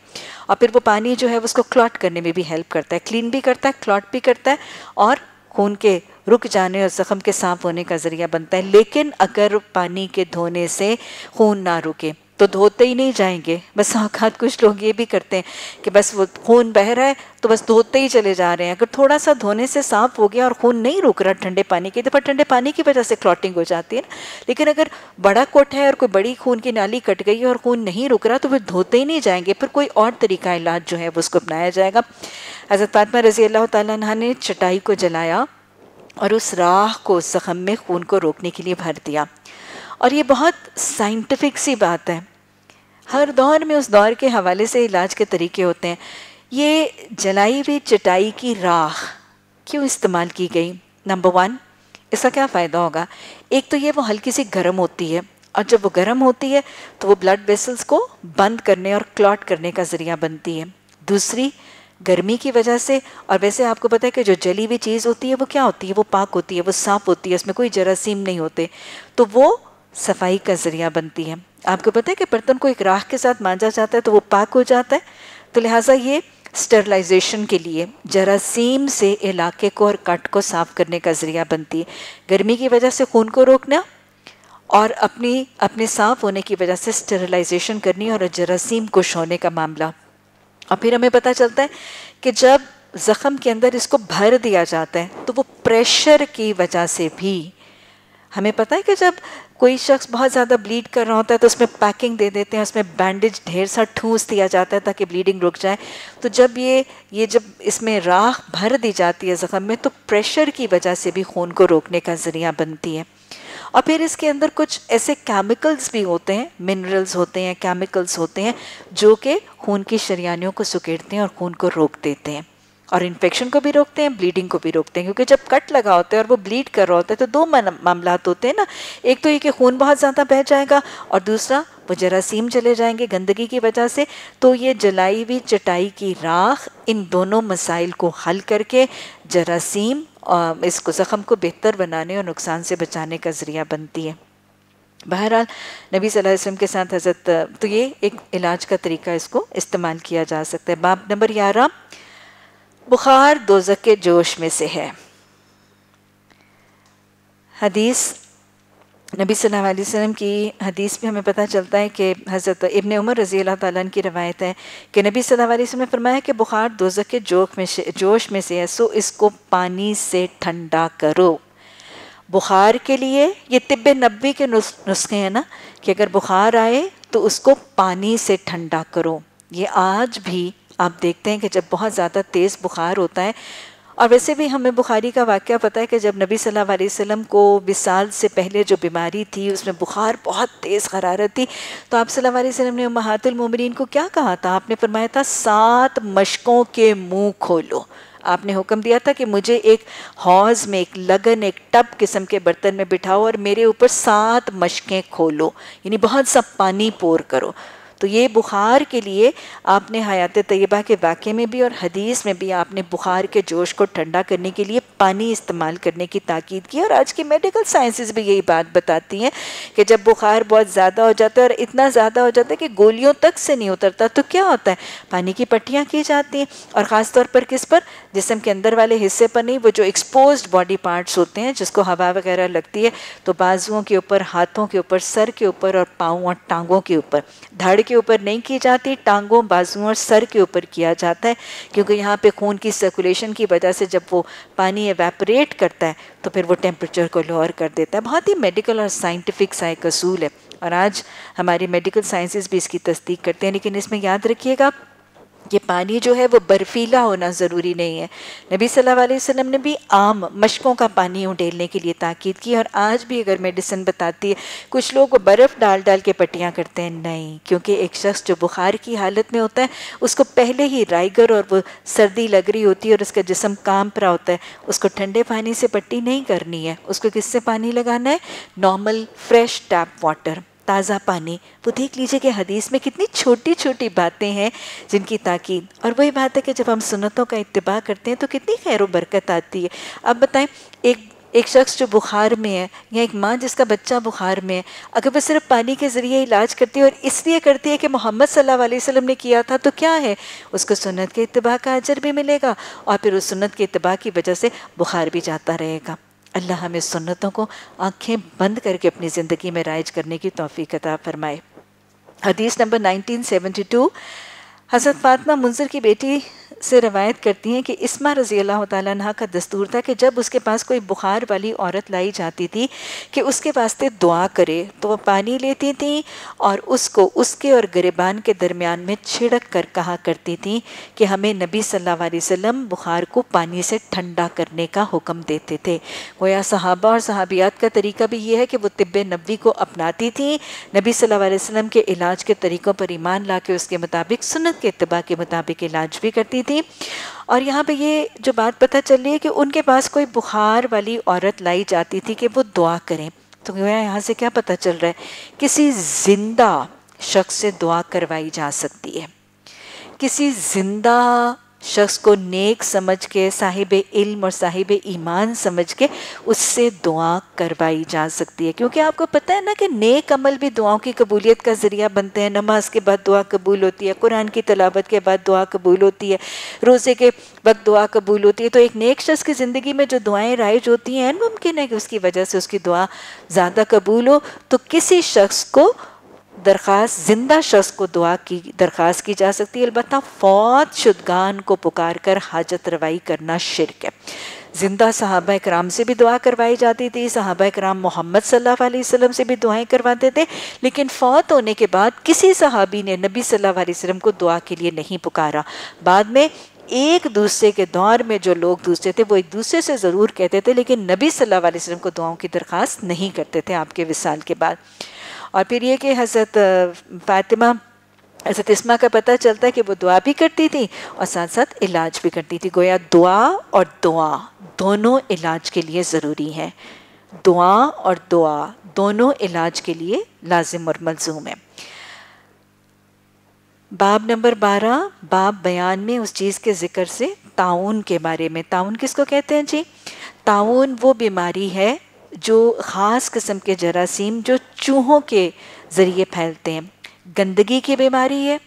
और फिर वो पानी जो है उसको क्लॉट करने में भी हेल्प करता है। क्लीन भी करता है क्लॉट भी करता है, और खून के रुक जाने और ज़ख़म के साफ़ होने का ज़रिया बनता है। लेकिन अगर पानी के धोने से खून ना रुके तो धोते ही नहीं जाएँगे। बस औकात कुछ लोग ये भी करते हैं कि बस वो खून बह रहा है तो बस धोते ही चले जा रहे हैं। अगर थोड़ा सा धोने से साफ़ हो गया और खून नहीं रुक रहा ठंडे पानी की तो पर ठंडे पानी की वजह से क्लॉटिंग हो जाती है ना। लेकिन अगर बड़ा कोट है और कोई बड़ी खून की नाली कट गई है और खून नहीं रुक रहा तो फिर धोते ही नहीं जाएँगे। फिर कोई और तरीका इलाज जो है, वो उसको अपनाया जाएगा। हज़रत फातमा रज़ी अल्लाह तह ने चटाई को जलाया और उस राह को, जख्म में खून को रोकने के लिए भर दिया। और ये बहुत साइंटिफिक सी बात है। हर दौर में उस दौर के हवाले से इलाज के तरीके होते हैं। ये जलाई हुई चटाई की राख क्यों इस्तेमाल की गई? नंबर वन इसका क्या फ़ायदा होगा? एक तो ये वो हल्की सी गर्म होती है और जब वो गर्म होती है तो वो ब्लड वेसल्स को बंद करने और क्लॉट करने का ज़रिया बनती है। दूसरी, गर्मी की वजह से, और वैसे आपको पता है कि जो जली हुई चीज़ होती है, वो क्या होती है? वो पाक होती है, वो साफ़ होती है, उसमें कोई जरासीम नहीं होते। तो वो सफ़ाई का ज़रिया बनती है। आपको पता है कि बर्तन को एक राख के साथ मांजा जाता है तो वो पाक हो जाता है। तो लिहाजा ये स्टरलाइजेशन के लिए जरासीम से इलाके को और कट को साफ़ करने का ज़रिया बनती है। गर्मी की वजह से खून को रोकना और अपनी, अपने साफ़ होने की वजह से स्टरलाइजेशन करनी और जरासीम कुश होने का मामला। और फिर हमें पता चलता है कि जब ज़ख़म के अंदर इसको भर दिया जाता है तो वो प्रेशर की वजह से भी हमें पता है कि जब कोई शख्स बहुत ज़्यादा ब्लीड कर रहा होता है तो उसमें पैकिंग दे देते हैं, उसमें बैंडेज ढेर सा ठूस दिया जाता है ताकि ब्लीडिंग रुक जाए। तो जब ये ये जब इसमें राख भर दी जाती है ज़ख़म में तो प्रेशर की वजह से भी खून को रोकने का ज़रिया बनती है। और फिर इसके अंदर कुछ ऐसे केमिकल्स भी होते हैं मिनरल्स होते हैं केमिकल्स होते हैं, जो कि खून की शरियानियों को सुकेड़ते हैं और खून को रोक देते हैं। और इन्फेक्शन को भी रोकते हैं ब्लीडिंग को भी रोकते हैं, क्योंकि जब कट लगा होता है और वो ब्लीड कर रहा होता है तो दो मामला होते हैं ना। एक तो ये कि खून बहुत ज़्यादा बह जाएगा और दूसरा, वो जरासीम चले जाएँगे गंदगी की वजह से। तो ये जलाई हुई चटाई की राख, इन दोनों मसाइल को हल करके जरासीम इसको, ज़ख़म को बेहतर बनाने और नुकसान से बचाने का ज़रिया बनती है। बहरहाल, नबी सल्लल्लाहु अलैहि वसल्लम के साथ हज़रत तो ये एक इलाज का तरीका इसको इस्तेमाल किया जा सकता है। बाब नंबर ग्यारह बुखार दोजक के जोश में से है। हदीस, नबी सल्लल्लाहु अलैहि वसल्लम की हदीस में हमें पता चलता है कि हज़रत इब्ने उमर रज़ी अल्लाह तआला की रवायत है कि नबी सल्लल्लाहु अलैहि वसल्लम ने फरमाया कि बुखार दोजक के जोश में से, जोश में से है, सो इसको पानी से ठंडा करो। बुखार के लिए ये तिब्ब नबी के नुस्खे हैं ना, कि अगर बुखार आए तो उसको पानी से ठंडा करो। ये आज भी आप देखते हैं कि जब बहुत ज़्यादा तेज़ बुखार होता है, और वैसे भी हमें बुखारी का वाक़ पता है कि जब नबी सल्लल्लाहु अलैहि वसल्लम को विसाल से पहले जो बीमारी थी, उसमें बुखार बहुत तेज़ हरारत थी तो आप सल्लल्लाहु अलैहि वसल्लम ने महातुलमोमिन को क्या कहा था? आपने फरमाया था, सात मशकों के मुँह खोलो। आपने हुक्म दिया था कि मुझे एक हौज में, एक लगन, एक टब किस्म के बर्तन में बिठाओ और मेरे ऊपर सात मशकें खोलो। यानी बहुत सा पानी पोर करो। तो ये बुखार के लिए आपने हयात तयबा के वाक़े में भी और हदीस में भी आपने बुखार के जोश को ठंडा करने के लिए पानी इस्तेमाल करने की ताकीद की। और आज की मेडिकल साइंसेस भी यही बात बताती हैं कि जब बुखार बहुत ज़्यादा हो जाता है और इतना ज़्यादा हो जाता है कि गोलियों तक से नहीं उतरता तो क्या होता है? पानी की पट्टियाँ की जाती हैं। और ख़ास तौर पर किस पर? जिसम के अंदर वाले हिस्से पर नहीं, वो जो एक्सपोज बॉडी पार्ट्स होते हैं, जिसको हवा वगैरह लगती है तो बाजुओं के ऊपर, हाथों के ऊपर, सर के ऊपर और पाँव और टांगों के ऊपर। धड़ के ऊपर नहीं की जाती, टांगों, बाजुओं और सर के ऊपर किया जाता है, क्योंकि यहाँ पे खून की सर्कुलेशन की वजह से जब वो पानी एवेपरेट करता है तो फिर वो टेम्परेचर को लोअर कर देता है। बहुत ही मेडिकल और साइंटिफिक सा एक असूल है। और आज हमारी मेडिकल साइंसेज भी इसकी तस्दीक करते हैं, लेकिन इसमें याद रखिएगा ये पानी जो है वो बर्फीला होना ज़रूरी नहीं है। नबी सल्लल्लाहु अलैहि वसल्लम ने भी आम मशकों का पानी उडेलने के लिए ताकीद की और आज भी अगर मेडिसिन बताती है, कुछ लोग बर्फ़ डाल डाल के पट्टियाँ करते हैं, नहीं, क्योंकि एक शख्स जो बुखार की हालत में होता है, उसको पहले ही राइगर और वो सर्दी लग रही होती है और उसका जिसम काम रहा होता है, उसको ठंडे पानी से पट्टी नहीं करनी है, उसको किससे पानी लगाना है? Normal fresh tap water. ताज़ा पानी। वो देख लीजिए कि हदीस में कितनी छोटी छोटी बातें हैं जिनकी ताकीद। और वही बात है कि जब हम सुनतों का इतबा करते हैं तो कितनी खैर बरकत आती है। अब बताएँ, एक एक शख्स जो बुखार में है या एक माँ जिसका बच्चा बुखार में है, अगर वो सिर्फ़ पानी के ज़रिए इलाज करती है और इसलिए करती है कि मोहम्मद सल्लल्लाहु अलैहि वसल्लम ने किया था तो क्या है? उसको सुन्नत के इतबा का अजर भी मिलेगा और फिर उस सुन्नत के इतबा की वजह से बुखार भी जाता रहेगा। अल्लाह हमें सुन्नतों को आँखें बंद करके अपनी ज़िंदगी में राइज करने की तोफ़ी अता फरमाए। हदीस नंबर 1972 हज़रत फातमा मुंजर की बेटी से रवायत करती हैं कि इसमा रज़ी अल्लाह तह का दस्तूर था कि जब उसके पास कोई बुखार वाली औरत लाई जाती थी कि उसके वास्ते दुआ करे तो वह पानी लेती थी और उसको उसके और गरीबान के दरमियान में छिड़क कर कहा करती थी कि हमें नबी अलैहि वसल्लम बुखार को पानी से ठंडा करने का हुक्म देते थे। गोया सहाबा और सहाबियात का तरीका भी ये है कि वो तिब्ब नबी को अपनाती थी। नबी अलैहि वसल्लम के इलाज के तरीक़ों पर ईमान ला के उसके मुताबिक सुनत के इतबा के मुताबिक इलाज भी करती थी। और यहाँ पे ये जो बात पता चल रही है कि उनके पास कोई बुखार वाली औरत लाई जाती थी कि वो दुआ करें। तो यहाँ से क्या पता चल रहा है? किसी ज़िंदा शख्स से दुआ करवाई जा सकती है। किसी ज़िंदा शख्स को नेक समझ के, साहिब इल्म और साहिब ईमान समझ के उससे दुआ करवाई जा सकती है। क्योंकि आपको पता है ना कि नेक अमल भी दुआओं की कबूलियत का ज़रिया बनते हैं। नमाज़ के बाद दुआ कबूल होती है, कुरान की तलावत के बाद दुआ कबूल होती है, रोज़े के वक्त दुआ कबूल होती है। तो एक नेक शख्स की ज़िंदगी में जो दुआएँ राइज होती हैं, मुमकिन है कि उसकी वजह से उसकी दुआ ज़्यादा कबूल हो। तो किसी शख्स को दरख्वास्त ज़िंदा शख्स को दुआ की दरख्वास्त की जा सकती है। अलबत् फ़ौत शुदगान को पुकार कर हाजत रवाई करना शिरक है। ज़िंदा सहाबा कराम से भी दुआ करवाई जाती थी। सहाबा कराम मोहम्मद सल्लल्लाहु अलैहि वसल्लम से भी दुआएँ करवाते थे। लेकिन फ़ौत होने के बाद किसी सहाबी ने नबी सल्लल्लाहु अलैहि वसल्लम को दुआ के लिए नहीं पुकारा। बाद में एक दूसरे के दौर में जो लोग दूसरे थे, वो एक दूसरे से ज़रूर कहते थे, लेकिन नबी सल्लल्लाहु अलैहि वसल्लम को दुआओं की दरख्वास्त नहीं करते थे आपके विसाल के बाद। और फिर ये कि हज़रत फ़ातिमा, हज़रत इसमा का पता चलता है कि वो दुआ भी करती थी और साथ साथ इलाज भी करती थी। गोया दुआ और दुआ दोनों इलाज के लिए ज़रूरी है। दुआ और दुआ दोनों इलाज के लिए लाजिम और मलजूम है। बाब नंबर बारह, बाब बयान में उस चीज़ के ज़िक्र से ताउन के बारे में, ताउन किसको कहते हैं जी? ताउन वो बीमारी है जो ख़ास किस्म के जरासीम जो चूहों के ज़रिए फैलते हैं। गंदगी की बीमारी है।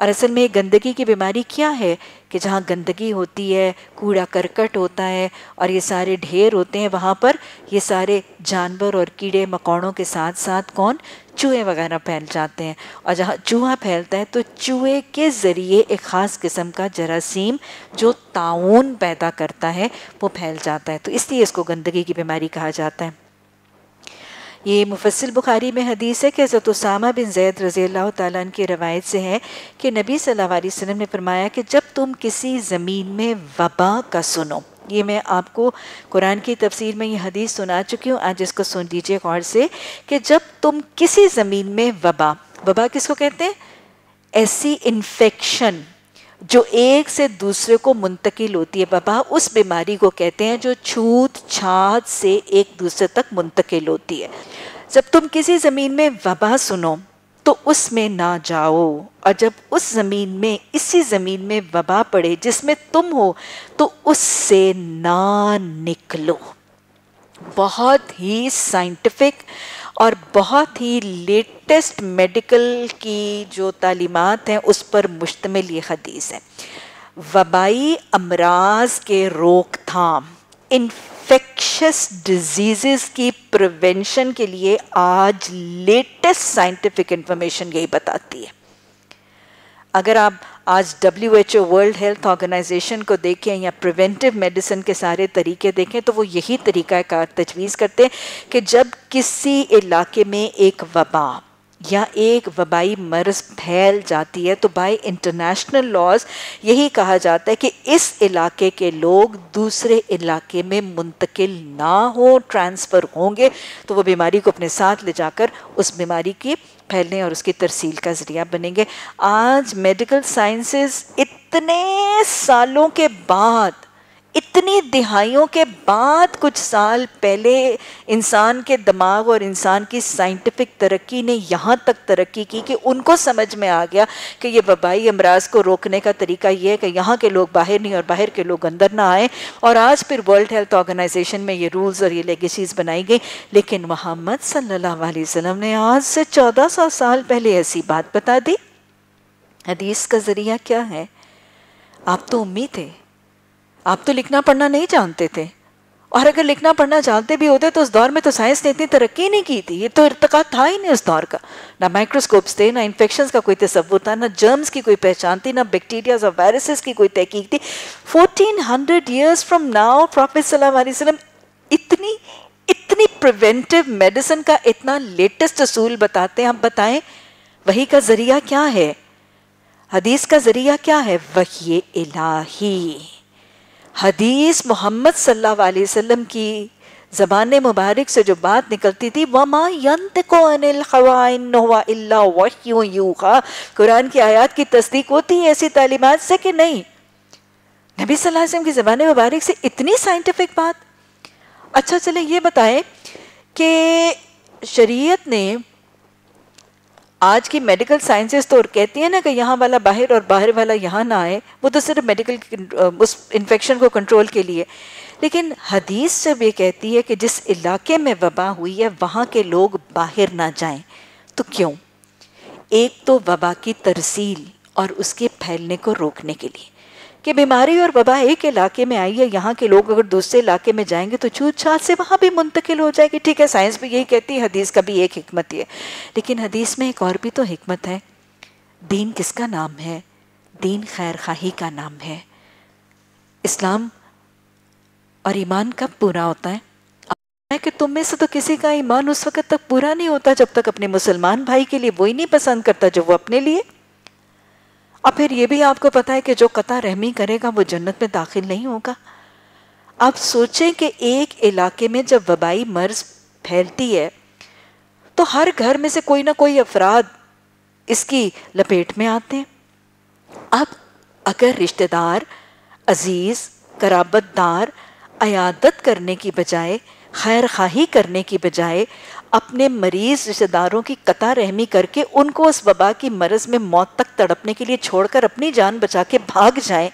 और असल में गंदगी की बीमारी क्या है? कि जहाँ गंदगी होती है, कूड़ा करकट होता है और ये सारे ढेर होते हैं, वहाँ पर ये सारे जानवर और कीड़े मकौड़ों के साथ साथ कौन? चूहे वगैरह फैल जाते हैं। और जहाँ चूहा फैलता है तो चूहे के ज़रिए एक ख़ास किस्म का जरासीम जो ताउन पैदा करता है, वो फैल जाता है। तो इसलिए इसको गंदगी की बीमारी कहा जाता है। ये मुफसल बुखारी में हदीस है कि हज़रत उसामा बिन जैद रज़ी अल्लाह तन की रवायत से है कि नबी सल्लल्लाहु अलैहि वसल्लम ने फरमाया कि जब तुम किसी ज़मीन में वबा का सुनो, ये मैं आपको कुरान की तफसीर में ये हदीस सुना चुकी हूँ, आज इसको सुन लीजिए गौर से कि जब तुम किसी ज़मीन में वबा वबा किसको कहते हैं? ऐसी इन्फेक्शन जो एक से दूसरे को मुंतकिल होती है वबा उस बीमारी को कहते हैं जो छूत छात से एक दूसरे तक मुंतकिल होती है। जब तुम किसी ज़मीन में वबा सुनो तो उसमें ना जाओ और जब उस ज़मीन में, इसी ज़मीन में वबा पड़े जिसमें तुम हो तो उससे ना निकलो। बहुत ही साइंटिफिक और बहुत ही लेटेस्ट मेडिकल की जो तालीमत हैं, उस पर मुश्तमिल ये हदीस है। वबाई अमराज के रोकथाम इन्फेक्शस डिज़ीज़ की प्रिवेंशन के लिए आज लेटेस्ट साइंटिफिक इंफॉर्मेशन यही बताती है। अगर आप आज W H O world health organisation को देखें या प्रिवेंटिव मेडिसिन के सारे तरीके देखें तो वो यही तरीका कार तजवीज़ करते हैं कि जब किसी इलाके में एक वबा या एक वबाई मर्ज फैल जाती है तो बाय इंटरनेशनल लॉज यही कहा जाता है कि इस इलाके के लोग दूसरे इलाके में मुंतकिल ना हो ट्रांसफ़र होंगे तो वो बीमारी को अपने साथ ले जाकर उस बीमारी की फैलने और उसकी तरसील का ज़रिया बनेंगे। आज मेडिकल साइंसेस इतने सालों के बाद इतनी दिहाइयों के बाद कुछ साल पहले इंसान के दिमाग और इंसान की साइंटिफिक तरक्की ने यहाँ तक तरक्की की कि उनको समझ में आ गया कि ये वबाई अमराज को रोकने का तरीका ये है कि यहाँ के लोग बाहर नहीं और बाहर के लोग अंदर ना आए। और आज फिर वर्ल्ड हेल्थ ऑर्गेनाइजेशन में ये रूल्स और ये लेगेसीज बनाई गई। लेकिन मोहम्मद सल्लल्लाहु अलैहि वसल्लम ने आज से चौदह सौ साल पहले ऐसी बात बता दी। हदीस का ज़रिया क्या है? आप तो उम्मीद थे आप तो लिखना पढ़ना नहीं जानते थे। और अगर लिखना पढ़ना जानते भी होते तो उस दौर में तो साइंस ने इतनी तरक्की नहीं की थी। ये तो इरतका था ही नहीं उस दौर का। ना माइक्रोस्कोप्स थे, ना इन्फेक्शन का कोई तस्वुर था, ना जर्म्स की कोई पहचान थी, ना बैक्टीरिया और वायरसेस की कोई तहकीक थी। Fourteen hundred years from now prophet सल्लम इतनी इतनी प्रिवेंटिव मेडिसिन का इतना लेटेस्ट असूल बताते हैं, आप बताएँ, वही का ज़रिया क्या है? हदीस का ज़रिया क्या है? वही इलाही। हदीस मोहम्मद सल्लल्लाहु अलैहि वसल्लम की ज़बान मुबारक से जो बात निकलती थी, वमा यंत को अनिल कुरान की आयत की तस्दीक होती है ऐसी तालीमत से कि नहीं? नबी सल्लल्लाहु अलैहि वसल्लम की ज़बान मुबारक से इतनी साइंटिफिक बात। अच्छा चले ये बताएँ कि शरीयत ने आज की मेडिकल साइंसेस तो कहती है ना कि यहाँ वाला बाहर और बाहर वाला यहाँ ना आए, वो तो सिर्फ़ मेडिकल उस इन्फेक्शन को कंट्रोल के लिए। लेकिन हदीस जब ये कहती है कि जिस इलाके में वबा हुई है, वहाँ के लोग बाहर ना जाएँ तो क्यों? एक तो वबा की तरसील और उसके फैलने को रोकने के लिए। कि बीमारी और वबा एक इलाके में आई है, यहाँ के लोग अगर दूसरे इलाके में जाएँगे तो छूत छात से वहाँ भी मुंतकिल हो जाएगी। ठीक है, साइंस भी यही कहती है, हदीस का भी एक हमत ही है। लेकिन हदीस में एक और भी तो हमत है। दीन किसका नाम है? दीन खैर खाही का नाम है। इस्लाम और ईमान कब पूरा होता है कि तुम में से तो किसी का ईमान उस वक्त तक पूरा नहीं होता जब तक अपने मुसलमान भाई के लिए वही नहीं पसंद करता जो वो अपने लिए? और फिर ये भी आपको पता है कि जो कता रहमी करेगा, वो जन्नत में दाखिल नहीं होगा। आप सोचें कि एक इलाके में जब वबाई मर्ज फैलती है तो हर घर में से कोई ना कोई अफराद इसकी लपेट में आते हैं। अब अगर रिश्तेदार, अज़ीज़, कराबतदार, अयादत करने की बजाय, खैर खाही करने की बजाय अपने मरीज़ रिश्तेदारों की कता रहमी करके उनको उस वबा की मरज में मौत तक तड़पने के लिए छोड़कर अपनी जान बचा के भाग जाए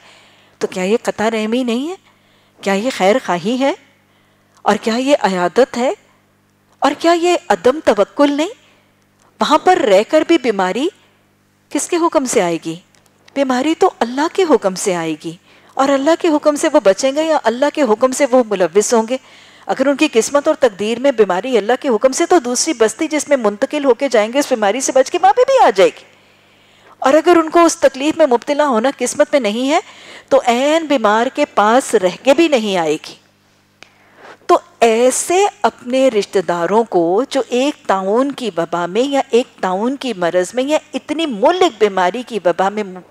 तो क्या ये कता रहमी नहीं है? क्या ये खैर खाही है? और क्या ये अयादत है? और क्या ये अदम तवक्ल नहीं? वहाँ पर रहकर भी बीमारी किसके हुक्म से आएगी? बीमारी तो अल्लाह के हुक्म से आएगी। और अल्लाह के हुक्म से वो बचेंगे या अल्लाह के हुक्म से वो मुलविस होंगे? अगर उनकी किस्मत और तकदीर में बीमारी अल्लाह के हुक्म से तो दूसरी बस्ती जिसमें मुंतकिल होकर जाएँगे, उस बीमारी से बच के वहाँ पे भी आ जाएगी। और अगर उनको उस तकलीफ़ में मुबतला होना किस्मत में नहीं है तो एन बीमार के पास रह के भी नहीं आएगी। तो ऐसे अपने रिश्तेदारों को जो एक ताउन की वबा में या एक ताउन की मरज में या इतनी मुल्क बीमारी की वबा में,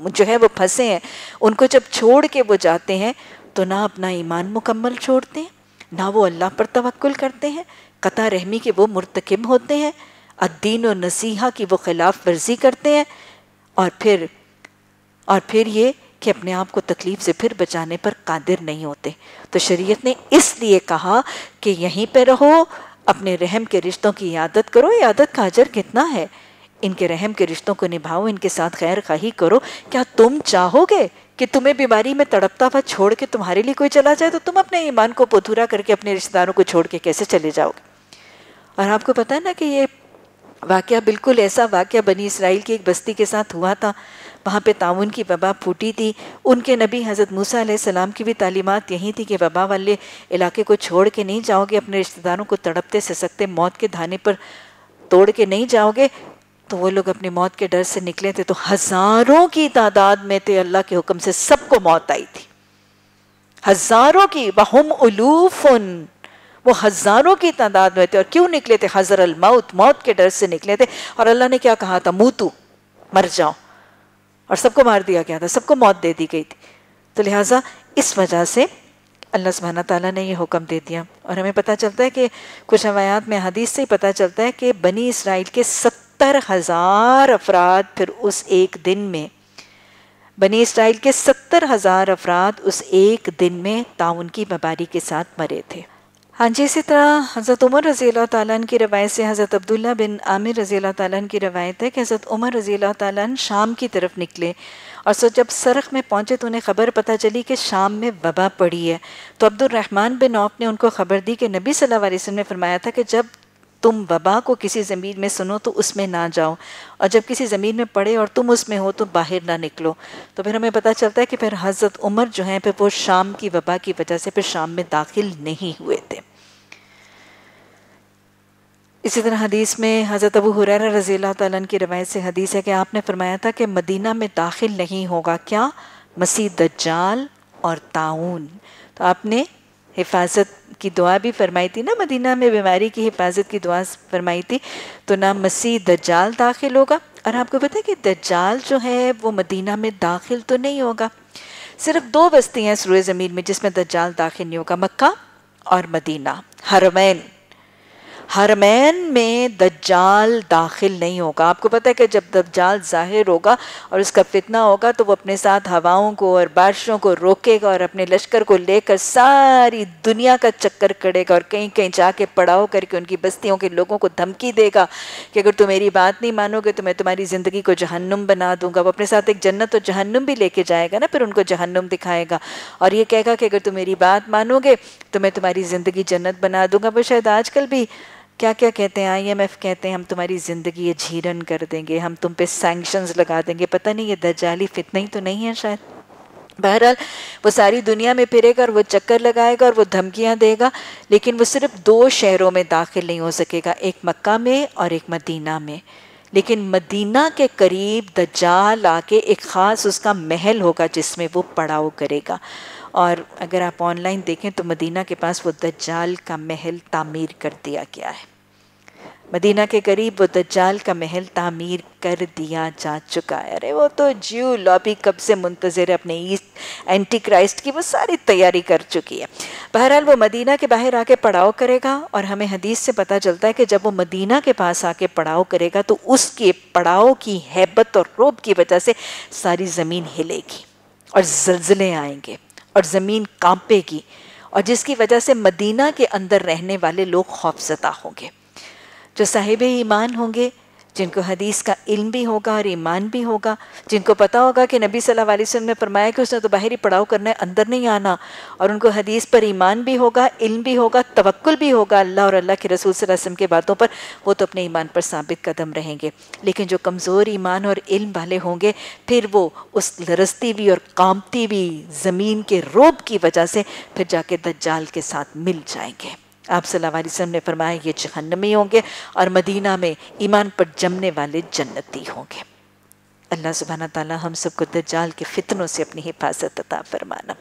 जो है वो फंसे हैं, उनको जब छोड़ के वो जाते हैं तो ना अपना ईमान मुकम्मल छोड़ते हैं। ना वो अल्लाह पर तवक्ल करते हैं, कता रहमी के वो मुरतकब होते हैं, अद्दीन और नसीहा की वो खिलाफ वर्जी करते हैं, और फिर और फिर ये कि अपने आप को तकलीफ़ से फिर बचाने पर कादिर नहीं होते। तो शरीयत ने इसलिए कहा कि यहीं पे रहो, अपने रहम के रिश्तों की आदत करो, ये आदत का अजर कितना है? इनके रहम के रिश्तों को निभाओ, इनके साथ खैर खाही करो। क्या तुम चाहोगे कि तुम्हें बीमारी में तड़पता हुआ छोड़ के तुम्हारे लिए कोई चला जाए तो तुम अपने ईमान को पुथूरा करके अपने रिश्तेदारों को छोड़ के कैसे चले जाओगे? और आपको पता है ना कि ये वाक़ बिल्कुल ऐसा वाक़ बनी इसराइल की एक बस्ती के साथ हुआ था। वहाँ पे ताउन की वबा फूटी थी। उनके नबी हज़रत मूसा सलाम की भी तालीमत यही थी कि वबा वाले इलाके को छोड़ के नहीं जाओगे, अपने रिश्तेदारों को तड़पते ससकते मौत के धाने पर तोड़ के नहीं जाओगे। तो वो लोग अपनी मौत के डर से निकले थे तो हज़ारों की तादाद में थे, अल्लाह के हुक्म से सबको मौत आई थी। हज़ारों की वहम उलूफुन, वो हज़ारों की तादाद में थे। और क्यों निकले थे? हजर अल मौत मौत के डर से निकले थे। और अल्लाह ने क्या कहा था? मुतु, मर जाओ। और सबको मार दिया गया था, सबको मौत दे दी गई थी। तो लिहाजा इस वजह से अल्लाह सुबहाना ताला ने ये हुक्म दे दिया। और हमें पता चलता है कि कुछ हवायात में, हदीस से ही पता चलता है कि बनी इसराइल के सत्तर सत्तर हज़ार अफराद फिर उस एक दिन में, बनी इसराइल के सत्तर हज़ार अफराद उस एक दिन में ताउन की बीमारी के साथ मरे थे। हाँ जी, इसी तरह हज़रत उमर रज़ी तन की रवायत से हज़रत अब्दुल्ला बिन आमिर रज़ी तन की रवायत है कि हज़रत उमर रज़ी तन शाम की तरफ़ निकले और सो जब सरख में पहुँचे तो उन्हें खबर पता चली कि शाम में वबा पड़ी है। तो अब्दुलरहमान बिन औफ ने उनको खबर दी कि नबी सल्लल्लाहु अलैहि वसल्लम ने फरमाया था कि जब तुम वबा को किसी ज़मीन में सुनो तो उसमें ना जाओ। और जब किसी ज़मीन में पड़े और तुम उसमें हो तो बाहर ना निकलो। तो फिर हमें पता चलता है कि फिर हज़रत उमर जो हैं, फिर वो शाम की वबा की वजह से फिर शाम में दाखिल नहीं हुए थे। इसी तरह हदीस में हज़रत अबू हुरैरा रज़ी तन की रवायत से हदीस है कि आपने फरमाया था कि मदीना में दाखिल नहीं होगा क्या? मसीह दज्जाल और ताउन तो आपने हिफाजत की दुआ भी फरमाई थी ना मदीना में, बीमारी की हिफाजत की दुआ फरमाई थी तो ना मसीह दज्जाल दाखिल होगा। और आपको पता है कि दज्जाल जो है, वो मदीना में दाखिल तो नहीं होगा। सिर्फ़ दो बस्तियाँ सुरु ज़मीन में जिसमें दज्जाल दाखिल नहीं होगा, मक्का और मदीना। हरमैन हरमैन में दज्जाल दाखिल नहीं होगा। आपको पता है कि जब दज्जाल ज़ाहिर होगा और उसका फितना होगा तो वो अपने साथ हवाओं को और बारिशों को रोकेगा और अपने लश्कर को लेकर सारी दुनिया का चक्कर करेगा और कहीं कहीं जाके पड़ाव करके उनकी बस्तियों के लोगों को धमकी देगा कि अगर तुम मेरी बात नहीं मानोगे तो मैं तुम्हारी ज़िंदगी को जहन्नुम बना दूँगा। वो अपने साथ एक जन्नत और जहन्नुम भी लेके जाएगा ना, फिर उनको जहन्नुम दिखाएगा। और ये कहेगा कि अगर तुम मेरी बात मानोगे तो मैं तुम्हारी ज़िंदगी जन्नत बना दूँगा। वो शायद आजकल भी क्या क्या कहते हैं? आईएमएफ कहते हैं, हम तुम्हारी ज़िंदगी ये झीरन कर देंगे, हम तुम पे सैंक्शंस लगा देंगे। पता नहीं, ये दजाली फितना ही तो नहीं है शायद। बहरहाल, वो सारी दुनिया में फिरेगा और वो चक्कर लगाएगा और वो धमकियाँ देगा, लेकिन वो सिर्फ़ दो शहरों में दाखिल नहीं हो सकेगा, एक मक्का में और एक मदीना में। लेकिन मदीना के करीब दज्जाल आके एक ख़ास उसका महल होगा जिसमें वो पड़ाव करेगा। और अगर आप ऑनलाइन देखें तो मदीना के पास वो दज्जाल का महल तामीर कर दिया गया है। मदीना के करीब वो दज्जाल का महल तामीर कर दिया जा चुका है। अरे, वो तो ज्यू लॉबी कब से मुंतजर है अपने ईस्ट एंटी क्राइस्ट की, वो सारी तैयारी कर चुकी है। बहरहाल, वो मदीना के बाहर आके पड़ाव करेगा और हमें हदीस से पता चलता है कि जब वो मदीना के पास आके पड़ाव करेगा तो उसके पड़ाव की हैबत और रोब की वजह से सारी ज़मीन हिलेगी और जलजले आएँगे और ज़मीन कांपेगी और जिसकी वजह से मदीना के अंदर रहने वाले लोग खौफजदा होंगे। जो साहिब ईमान होंगे, जिनको हदीस का इल्म भी होगा और ईमान भी होगा, जिनको पता होगा कि नबी सल्लल्लाहु अलैहि वसल्लम ने फरमाया कि उसने तो बाहरी पड़ाव करना है, अंदर नहीं आना, और उनको हदीस पर ईमान भी होगा, इल्म भी होगा तवक्ल भी होगा, अल्लाह और अल्लाह के रसूल वसल्लम के बातों पर, वो तो अपने ईमान पर साबित कदम रहेंगे। लेकिन जो कमज़ोर ईमान और इल्म वाले होंगे, फिर वो उस लरसती हुई और कामती हुई ज़मीन के रोब की वजह से फिर जाके दज्जाल के साथ मिल जाएँगे। आप ने फरमाया, ये जहन्नमी होंगे और मदीना में ईमान पर जमने वाले जन्नती होंगे। अल्लाह सुबहाना ताला हम सबको दज्जाल के फितनों से अपनी हिफाजत अता फरमाना।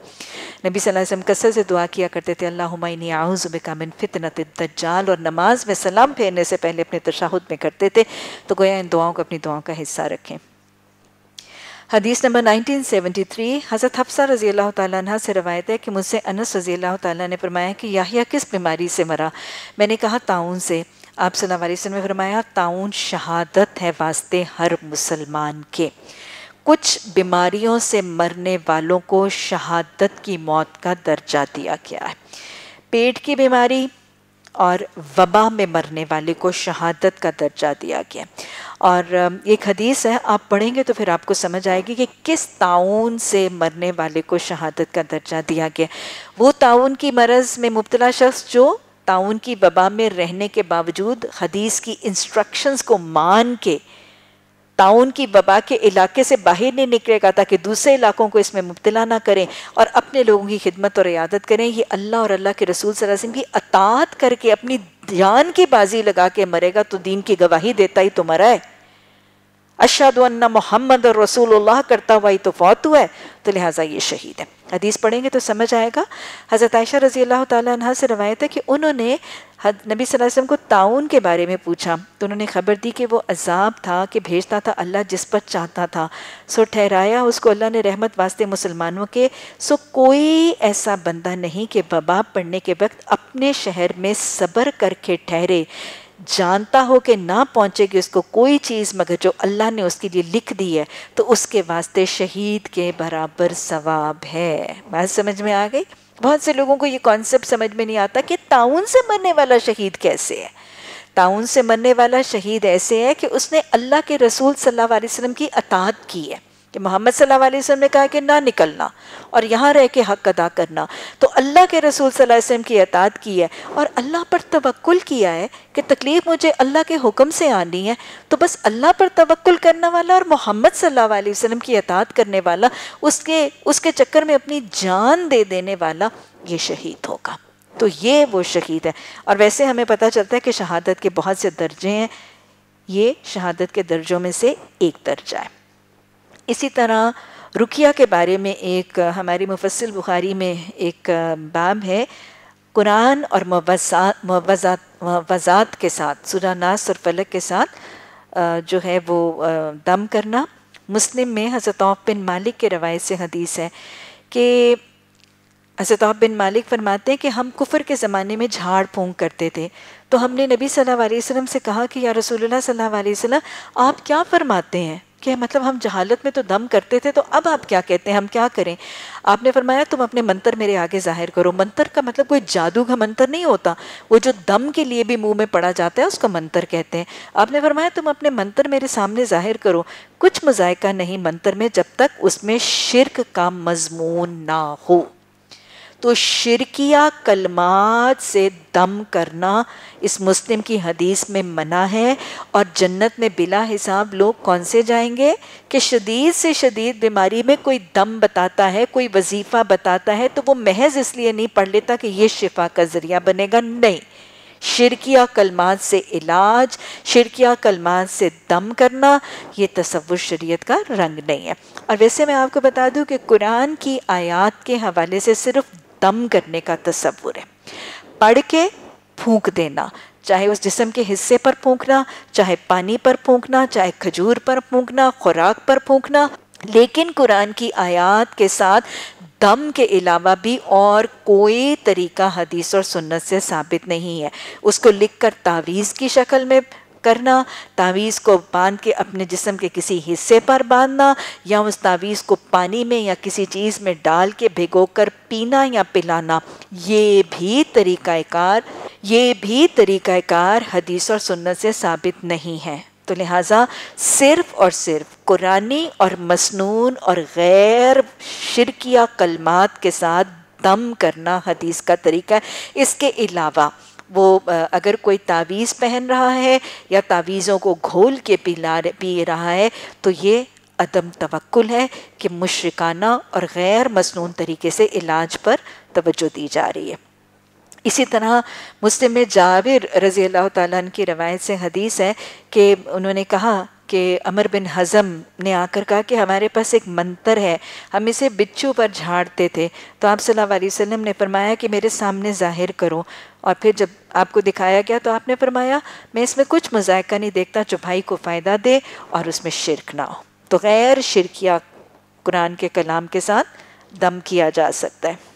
नबी अलैहि कसर से दुआ किया करते थे अल्लाह हुमाइनी आउज़बिका मिन फितनत दज्जाल और नमाज़ में सलाम फेरने से पहले अपने तशाहुद में करते थे। तो गोया इन दुआओं को, अपनी दुआओं का हिस्सा रखें। हदीस नंबर 1973 हज़रत हफ्सा रज़ी अल्लाह तह से रवायत है कि मुझसे अनस रज़ी अल्लाह तह ने फरमाया कि याहिया किस बीमारी से मरा? मैंने कहा ताउन से। आप सल्लल्लाहु अलैहि वसल्लम ने फरमाया ताउन शहादत है वास्ते हर मुसलमान के। कुछ बीमारियों से मरने वालों को शहादत की मौत का दर्जा दिया गया है। पेट की बीमारी और वबा में मरने वाले को शहादत का दर्जा दिया गया। और एक हदीस है, आप पढ़ेंगे तो फिर आपको समझ आएगी कि किस ताउन से मरने वाले को शहादत का दर्जा दिया गया। वो ताउन की मरज़ में मुबतला शख्स जो ताउन की वबा में रहने के बावजूद हदीस की इंस्ट्रक्शंस को मान के ताउन की वबा के इलाके से बाहर नहीं निकलेगा ताकि दूसरे इलाकों को इसमें मुबतला ना करें और अपने लोगों की खिदमत और यादत करें। ये अल्लाह और अल्लाह के रसूल सलासम की अतात करके अपनी जान की बाजी लगा के मरेगा तो दीन की गवाही देता ही तो मरा है। अशद मोहम्मद और रसूल करता हुआ ही तो फौत हुआ है तो लिहाजा ये शहीद है। हदीस पढ़ेंगे तो समझ आएगा। हज़रत आयशा रज़ी अल्लाह तह से रवायत है कि उन्होंने नबी वसल्लम को ताउन के बारे में पूछा। तो उन्होंने खबर दी कि वो अजाब था कि भेजता था अल्लाह जिस पर चाहता था। सो ठहराया उसको अल्लाह ने रहमत वास्ते मुसलमानों के। सो कोई ऐसा बंदा नहीं कि बबाब पढ़ने के वक्त अपने शहर में सब्र करके ठहरे। जानता हो कि ना पहुंचेगी उसको कोई चीज़, मगर जो अल्लाह ने उसके लिए लिख दी है तो उसके वास्ते शहीद के बराबर सवाब है। बात समझ में आ गई? बहुत से लोगों को ये कॉन्सेप्ट समझ में नहीं आता कि ताउन से मरने वाला शहीद कैसे है। ताउन से मरने वाला शहीद ऐसे है कि उसने अल्लाह के रसूल सल्लल्लाहु अलैहि वसल्लम की अतात की है। कि मोहम्मद सल्लल्लाहु अलैहि वसल्लम ने कहा कि ना निकलना और यहाँ रह के हक अदा करना। तो अल्लाह के रसूल सल्लल्लाहु अलैहि वसल्लम की अतात की है और अल्लाह पर तवक्ल किया है कि तकलीफ़ मुझे अल्लाह के हुक्म से आनी है। तो बस अल्लाह पर तवक्ल करने वाला और मोहम्मद सल्लल्लाहु अलैहि वसल्लम की अतात करने वाला, उसके उसके चक्कर में अपनी जान दे देने वाला ये शहीद होगा। तो ये वो शहीद है। और वैसे हमें पता चलता है कि शहादत के बहुत से दर्जे हैं। ये शहादत के दर्जों में से एक दर्जा है। इसी तरह रुकिया के बारे में एक हमारी मुफसल बुखारी में एक बाब है। कुरान और मवज़ात के साथ, सुरा नास और फलक के साथ जो है वो दम करना। मुस्लिम में हज़रत बिन मालिक के रवायत से हदीस है कि हज़रत बिन मालिक फरमाते हैं कि हम कुफर के ज़माने में झाड़ फूंक करते थे। तो हमने नबी सल्लल्लाहु अलैहि वसल्लम से कहा कि, या रसूलुल्लाह सल्लल्लाहु अलैहि वसल्लम, आप क्या फरमाते हैं? कि मतलब हम जहालत में तो दम करते थे तो अब आप क्या कहते हैं? हम क्या करें? आपने फरमाया, तुम अपने मंत्र मेरे आगे ज़ाहिर करो। मंत्र का मतलब कोई जादू का मंत्र नहीं होता। वो जो दम के लिए भी मुँह में पड़ा जाता है, उसको मंत्र कहते हैं। आपने फरमाया, तुम अपने मंत्र मेरे सामने ज़ाहिर करो। कुछ मजायका नहीं, मंत्र में जब तक उसमें शिरक का मजमून ना हो। तो शिरकिया कलमात से दम करना इस मुस्लिम की हदीस में मना है और जन्नत में बिला हिसाब लोग कौन से जाएँगे? कि शदीद से शदीद बीमारी में कोई दम बताता है, कोई वजीफ़ा बताता है तो वो महज इसलिए नहीं पढ़ लेता कि ये शिफा का ज़रिया बनेगा। नहीं। शिरकिया कलमात से इलाज शिरकिया कलमात से दम करना, ये तसवुर शरीयत का रंग नहीं है। और वैसे मैं आपको बता दूँ कि कुरान की आयात के हवाले से सिर्फ़ दम करने का तस्वुर है। पढ़ के फूंक देना, चाहे उस जिसम के हिस्से पर फूंकना, चाहे पानी पर फूंकना, चाहे खजूर पर फूंकना, खुराक पर फूंकना, लेकिन कुरान की आयात के साथ दम के अलावा भी और कोई तरीका हदीस और सुन्नत से साबित नहीं है। उसको लिखकर तावीज़ की शक्ल में करना, तावीज़ को बाँध के अपने जिस्म के किसी हिस्से पर बांधना, या उस तावीज़ को पानी में या किसी चीज़ में डाल के भिगोकर पीना या पिलाना, ये भी तरीक़ाकार ये भी तरीक़ाकार हदीस और सुन्नत से साबित नहीं है। तो लिहाजा सिर्फ़ और सिर्फ़ कुरानी और मसनून और गैर शिरकिया कलमात के साथ दम करना हदीस का तरीका है। इसके अलावा वो अगर कोई तावीज़ पहन रहा है या तावीज़ों को घोल के पिला पी रहा है तो ये अदम तवक्ल है कि मुशरकाना और गैर मसनून तरीके से इलाज पर तवज्जो दी जा रही है। इसी तरह मुस्लिम जाविर रज़ी अल्लाह तन की रवायत से हदीस है कि उन्होंने कहा कि अमर बिन हज़म ने आकर कहा कि हमारे पास एक मंत्र है, हम इसे बिच्छू पर झाड़ते थे। तो आप सल्लल्लाहु अलैहि वसल्लम ने फरमाया कि मेरे सामने ज़ाहिर करो और फिर जब आपको दिखाया गया तो आपने फरमाया, मैं इसमें कुछ मजायका नहीं देखता जो भाई को फ़ायदा दे और उसमें शिरक ना हो। तो गैर शिरकिया कुरान के कलाम के साथ दम किया जा सकता है।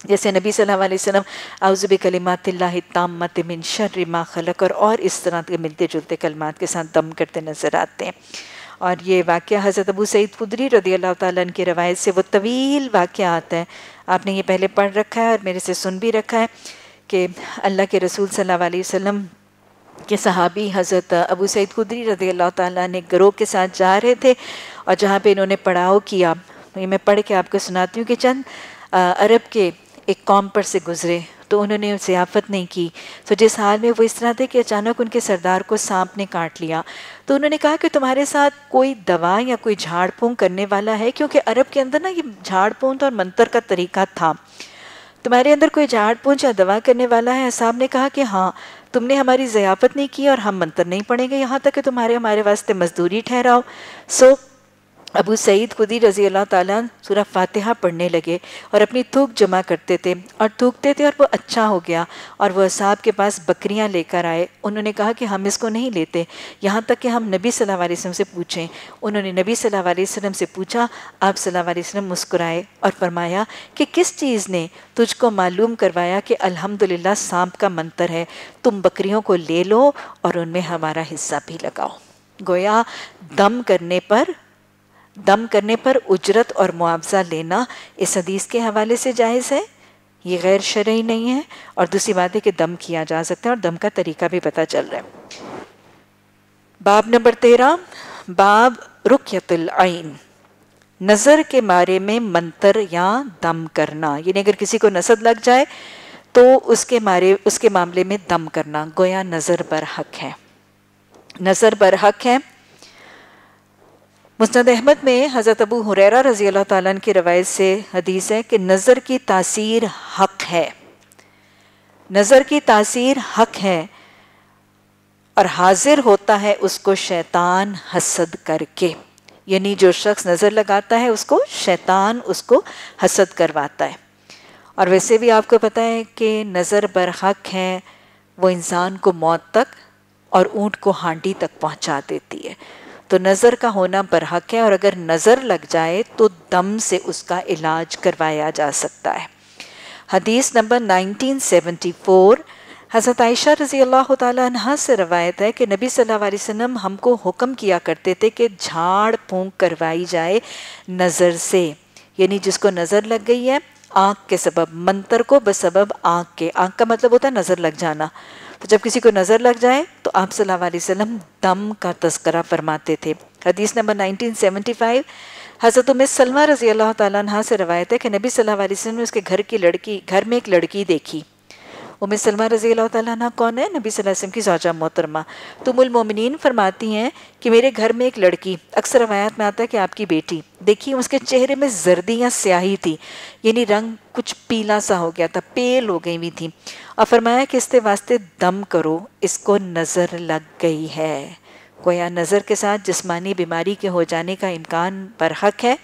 जैसे नबी सल्लल्लाहु अलैहि वसल्लम आउज़ुब कलिमातिल्लाहित्ताम्मत मिन शर्रि मा खलक और और इस तरह के मिलते जुलते कलमात के साथ दम करते नज़र आते हैं। और ये वाक़ हज़रत अबू सईद खुदरी रदी अल्लाह ताला की रवायत से वो तवील वाक़ आता है। आपने ये पहले पढ़ रखा है और मेरे से सुन भी रखा है। कि अल्लाह के रसूल सल्लल्लाहु अलैहि वसल्लम के सहाबी हज़रत अबू सईद खुदरी रदी अल्लाह ताला ने गरोह के साथ जा रहे थे और जहाँ पे इन्होंने पड़ाव किया। ये मैं पढ़ के आपको सुनाती हूँ कि चंद अरब के एक कौम पर से गुजरे तो उन्होंने ज़ियाफ़त नहीं की। तो जिस हाल में वो इस तरह थे कि अचानक उनके सरदार को सांप ने काट लिया। तो उन्होंने कहा कि तुम्हारे साथ कोई दवा या कोई झाड़ करने वाला है? क्योंकि अरब के अंदर ना ये झाड़ और मंत्र का तरीका था। तुम्हारे अंदर कोई झाड़ पूछ या दवा करने वाला है? साहब ने कहा कि हाँ तुमने हमारी ज़यापत नहीं की और हम मंत्र नहीं पढ़ेंगे। यहाँ तक कि तुम्हारे हमारे वास्ते मजदूरी ठहराओ। सो अबू सईद खुदी रज़ी अल्लाह ताला सूरह फातिहा पढ़ने लगे और अपनी थूक जमा करते थे और थूकते थे और वो अच्छा हो गया और वह साहब के पास बकरियाँ लेकर आए। उन्होंने कहा कि हम इसको नहीं लेते। यहाँ तक कि हम नबी सल्लल्लाहु अलैहि वसल्लम से पूछें। उन्होंने नबी सल्लल्लाहु अलैहि वसल्लम से पूछा, आप सल्लल्लाहु अलैहि वसल्लम मुस्कुराए और फरमाया कि किस चीज़ ने तुझको मालूम करवाया कि अल्हम्दुलिल्लाह सांप का मंत्र है, तुम बकरियों को ले लो और उनमें हमारा हिस्सा भी लगाओ। गोया दम करने पर दम करने पर उजरत और मुआवजा लेना इस हदीस के हवाले से जायज़ है? ये गैर शरई नहीं है। और दूसरी बात है कि दम किया जा सकता है और दम का तरीका भी पता चल रहा है। बाब नंबर तेरह, बाब रुकयतुल आइन नज़र के बारे में मंत्र या दम करना। यानी अगर किसी को नसद लग जाए तो उसके मारे, उसके मामले में दम करना। गोया नज़र बर हक है। नज़र बर हक है। मुस्द अहमद में हज़रत अबू हुरैरा रज़ी अल्लाह ताला की रवायत से हदीस है कि नज़र की तासीर हक है। नज़र की तासीर हक है और हाजिर होता है उसको शैतान हसद करके। यानी जो शख्स नज़र लगाता है उसको शैतान उसको हसद करवाता है। और वैसे भी आपको पता है कि नज़र बरहक है, वो इंसान को मौत तक और ऊँट को हांडी तक पहुँचा देती है। तो नज़र का होना बरहक है और अगर नज़र लग जाए तो दम से उसका इलाज करवाया जा सकता है। हदीस नंबर 1974 हज़रत आयशा रज़ी अल्लाह तहा से रवायत है कि नबी सल्लल्लाहु अलैहि वसल्लम हमको हुक्म किया करते थे कि झाड़ फूंक करवाई जाए नज़र से, यानी जिसको नज़र लग गई है, आँख के सबब, मंत्र को बसबब आँख के, आँख का मतलब होता है नज़र लग जाना। तो जब किसी को नज़र लग जाए तो आप सल्लल्लाहु अलैहि वसल्लम दम का तस्करा फरमाते थे। हदीस नंबर 1975 हज़रत उम सलमा रज़ी अल्लाह तहा से रवायत है कि नबी सल्लल्लाहु अलैहि वसल्लम ने उसके घर की लड़की, घर में एक लड़की देखी। उम सलमा रज़ी अल्लाह कौन है? नबी वसल्लम की जाजा मोहतरमा। तुमुल मोमिनीन फरमाती हैं कि मेरे घर में एक लड़की, अक्सर रवायात में आता है कि आपकी बेटी। देखिए, उसके चेहरे में जर्दी या स्याही थी, यानी रंग कुछ पीला सा हो गया था, पेल हो गई हुई थी। और फरमाया कि इसके वास्ते दम करो, इसको नज़र लग गई है। गोया नज़र के साथ जिस्मानी बीमारी के हो जाने का इम्कान बरहक है।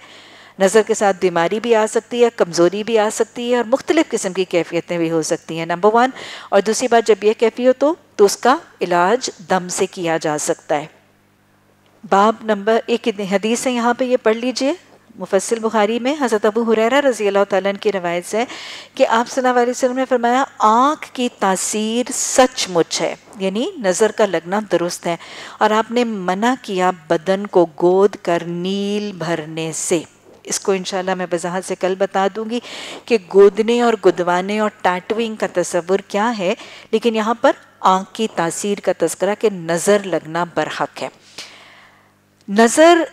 नज़र के साथ बीमारी भी आ सकती है, कमज़ोरी भी आ सकती है और मुख्तलिफ़ किस्म की कैफियतें भी हो सकती हैं नंबर वन और दूसरी बात, जब यह कैफी हो तो उसका इलाज दम से किया जा सकता है। बाब नंबर, एक हदीस है यहाँ पे, ये पढ़ लीजिए। मुफसल बुखारी में हज़रत अबू हुरैरा रज़ी अल्लाह तन की रवायत से कि आप सल्लल्लाहु अलैहि वसल्लम ने फरमाया, आँख की तासीर सचमुच है, यानी नज़र का लगना दुरुस्त है, और आपने मना किया बदन को गोद कर नील भरने से। इसको इंशाल्लाह मैं वजाहत से कल बता दूँगी कि गोदने और गुदवाने और टैटविंग का तस्वुर क्या है, लेकिन यहाँ पर आँख की तासीर का तस्करा कि नज़र लगना बरहक है। नज़र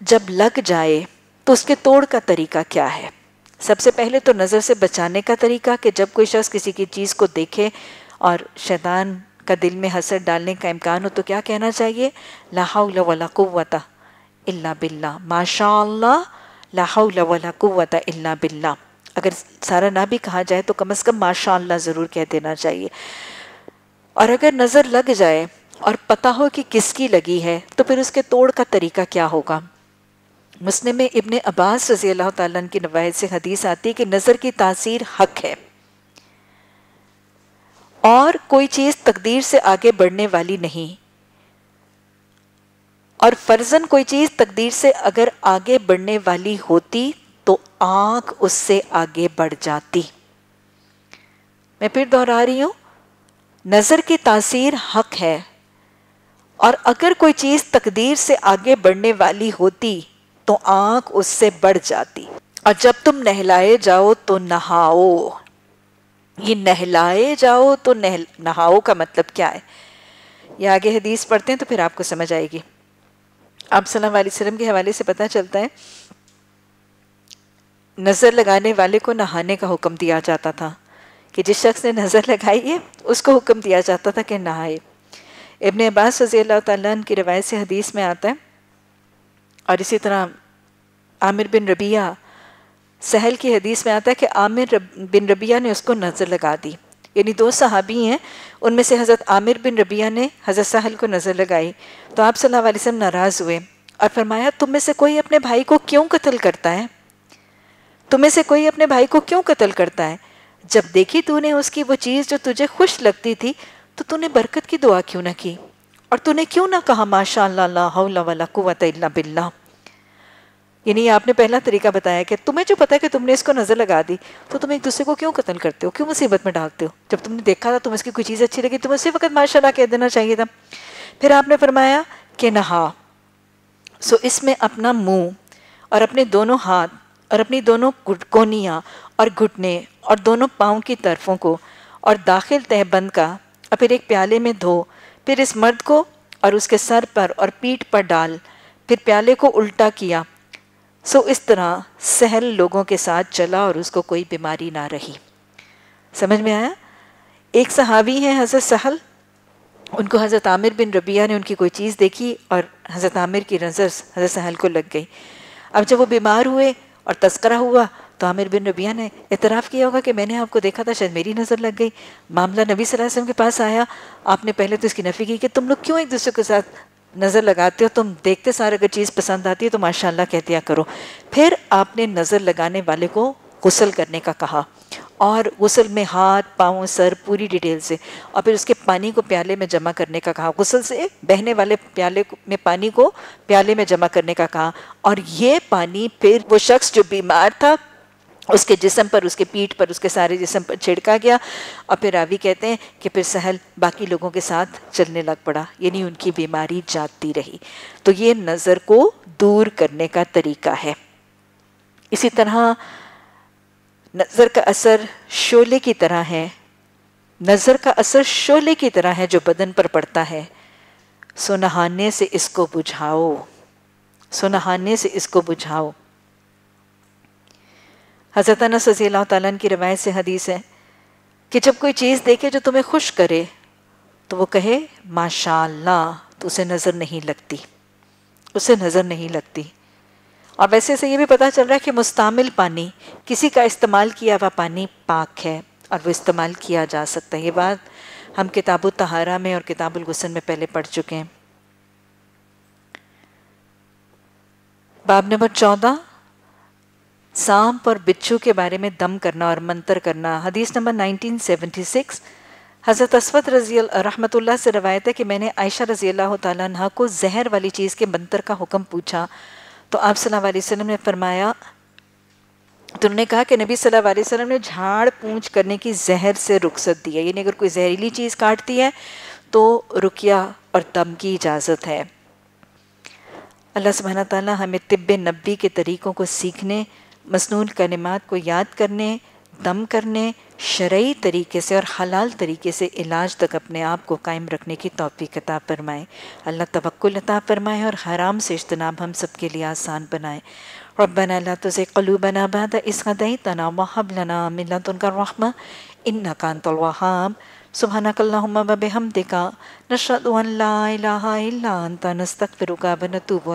जब लग जाए तो उसके तोड़ का तरीका क्या है? सबसे पहले तो नज़र से बचाने का तरीका कि जब कोई शख्स किसी की चीज़ को देखे और शैतान का दिल में हसर डालने का इम्कान हो तो क्या कहना चाहिए? इल्ला बिल्ला। माशा लाहौलवलाक़ुवता इल्ला बिल्ला। अगर सारा ना भी कहा जाए तो कम अज़ कम माशा ज़रूर कह देना चाहिए। और अगर नज़र लग जाए और पता हो कि किसकी लगी है तो फिर उसके तोड़ का तरीका क्या होगा? मुस्लिम में इब्ने अब्बास रज़ी अल्लाह तन की नवायत से हदीस आती है कि नज़र की तासीर हक है। और कोई चीज़ तकदीर से आगे बढ़ने वाली नहीं। और फर्जन कोई चीज़ तकदीर से अगर आगे बढ़ने वाली होती तो आँख उससे आगे बढ़ जाती। मैं फिर दोहरा रही हूँ, नज़र की तासीर हक है। और अगर कोई चीज़ तकदीर से आगे बढ़ने वाली होती तो आँख उससे बढ़ जाती। और जब तुम नहलाए जाओ तो नहाओ। ये नहलाए जाओ तो नह, नहाओ का मतलब क्या है? ये आगे हदीस पढ़ते हैं तो फिर आपको समझ आएगी। आप सल्लल्लाहु अलैहि के हवाले से पता चलता है, नज़र लगाने वाले को नहाने का हुक्म दिया जाता था कि जिस शख्स ने नज़र लगाई है, उसको हुक्म दिया जाता था कि नहाए। इबन अब्बास रज़ी अल्लाह की रवायत से हदीस में आता है और इसी तरह आमिर बिन रबिया, सहल की हदीस में आता है कि आमिर बिन रबिया ने उसको नज़र लगा दी। यानी दो सहाबी हैं, उनमें से हज़रत आमिर बिन रबिया ने हज़रत सहल को नज़र लगाई। तो आप सल्लल्लाहु अलैहि वसल्लम नाराज़ हुए और फरमाया तुम में से कोई अपने भाई को क्यों कत्ल करता है? तुम्हें से कोई अपने भाई को क्यों कत्ल करता है? जब देखी तूने उसकी वो चीज़ जो तुझे खुश लगती थी तो तूने बरकत की दुआ क्यों ना की? और तूने क्यों ना कहा माशा बिल्ला यानी आपने पहला तरीका बताया कि तुम्हें जो पता है कि तुमने इसको नज़र लगा दी तो तुम एक दूसरे को क्यों कत्ल करते हो? क्यों मुसीबत में डालते हो? जब तुमने देखा था तुम्हें इसकी कोई चीज़ अच्छी लगी, तुम्हें उसी वक्त, माशाल्लाह, कह देना चाहिए था। फिर आपने फरमाया कि नहा सो इसमें अपना मुँह और अपने दोनों हाथ और अपनी दोनों कोनियाँ और घुटने और दोनों पाँव की तरफों को और दाखिल तहबंद का और फिर एक प्याले में धो फिर इस मर्द को और उसके सर पर और पीठ पर डाल, फिर प्याले को उल्टा किया। सो इस तरह सहल लोगों के साथ चला और उसको कोई बीमारी ना रही। समझ में आया? एक सहाबी है हज़रत सहल। उनको हज़रत आमिर बिन रबिया ने उनकी कोई चीज़ देखी और हज़रत आमिर की नज़र हज़रत सहल को लग गई। अब जब वो बीमार हुए और तस्करा हुआ तो आमिर बिन रबिया ने इतराफ़ किया होगा कि मैंने आपको देखा था, शायद मेरी नज़र लग गई। मामला नबी वसल्लम के पास आया। आपने पहले तो इसकी नफ़ी की कि तुम लोग क्यों एक दूसरे के साथ नज़र लगाते हो? तुम देखते सारे अगर चीज़ पसंद आती है तो माशाल्लाह कह दिया करो। फिर आपने नज़र लगाने वाले को गसल करने का कहा और गसल में हाथ, पाँव, सर पूरी डिटेल से और फिर उसके पानी को प्याले में जमा करने का कहा। गुसल से बहने वाले प्याले में पानी को प्याले में जमा करने का कहा। और ये पानी फिर वो शख्स जो बीमार था उसके जिसम पर, उसके पीठ पर, उसके सारे जिसम पर छिड़का गया और फिर रावी कहते हैं कि फिर सहल बाकी लोगों के साथ चलने लग पड़ा, यानी उनकी बीमारी जाती रही। तो ये नज़र को दूर करने का तरीका है। इसी तरह नज़र का असर शोले की तरह है। नज़र का असर शोले की तरह है जो बदन पर पड़ता है। सो नहाने से इसको बुझाओ। सो नहाने से इसको बुझाओ। हज़रत अनस रज़ी तन की रवायत से हदीस है कि जब कोई चीज़ देखे जो तुम्हें खुश करे तो वो कहे माशा तो उसे नज़र नहीं लगती, उसे नज़र नहीं लगती। और वैसे से ये भी पता चल रहा है कि मुस्तामिल पानी, किसी का इस्तेमाल किया हुआ पानी पाक है और वो इस्तेमाल किया जा सकता है। ये बात हम किताब तहारा में और किताबुल गुसन में पहले पढ़ चुके हैं। बाब नंबर चौदह सांप और बिच्छू के बारे में दम करना और मंतर करना। हदीस नंबर 1976 हज़रत असवद रज़ी रहमतुल्लाह से रवायत है कि मैंने आयशा रज़ी अल्लाह तह को जहर वाली चीज़ के मंतर का हुक्म पूछा। तो आप सल्लल्लाहु अलैहि वसल्लम ने फरमाया तो उन्होंने कहा कि नबी सल्लल्लाहु अलैहि वसल्लम ने झाड़ पूछ करने की जहर से रुखसत दी है। यानी अगर कोई जहरीली चीज़ काटती है तो रुकिया और दम की इजाज़त है। अल्लाह सुबहाना ताला हमें तिब्ब नबी के तरीक़ों को सीखने मसनून कलिमात को याद करने, दम करने, शरई तरीके से और हलाल तरीके से इलाज तक अपने आप को कायम रखने की तोफ़ी अता फरमाए। अल्लाह तवक्ल अता फरमाए और हराम से इज्तनाब हम सब के लिए आसान बनाए। रब्बना ला तुझे कलूबना बाद इस हदई तना वहब लना मिलतुनका रहमा। इन्नका अंतल वहाब। सुबहानकल्लाहुम्मा व बिहम्दिका। नशहदु अन ला इलाहा इल्ला अंता नस्तगफिरुका व नतूबु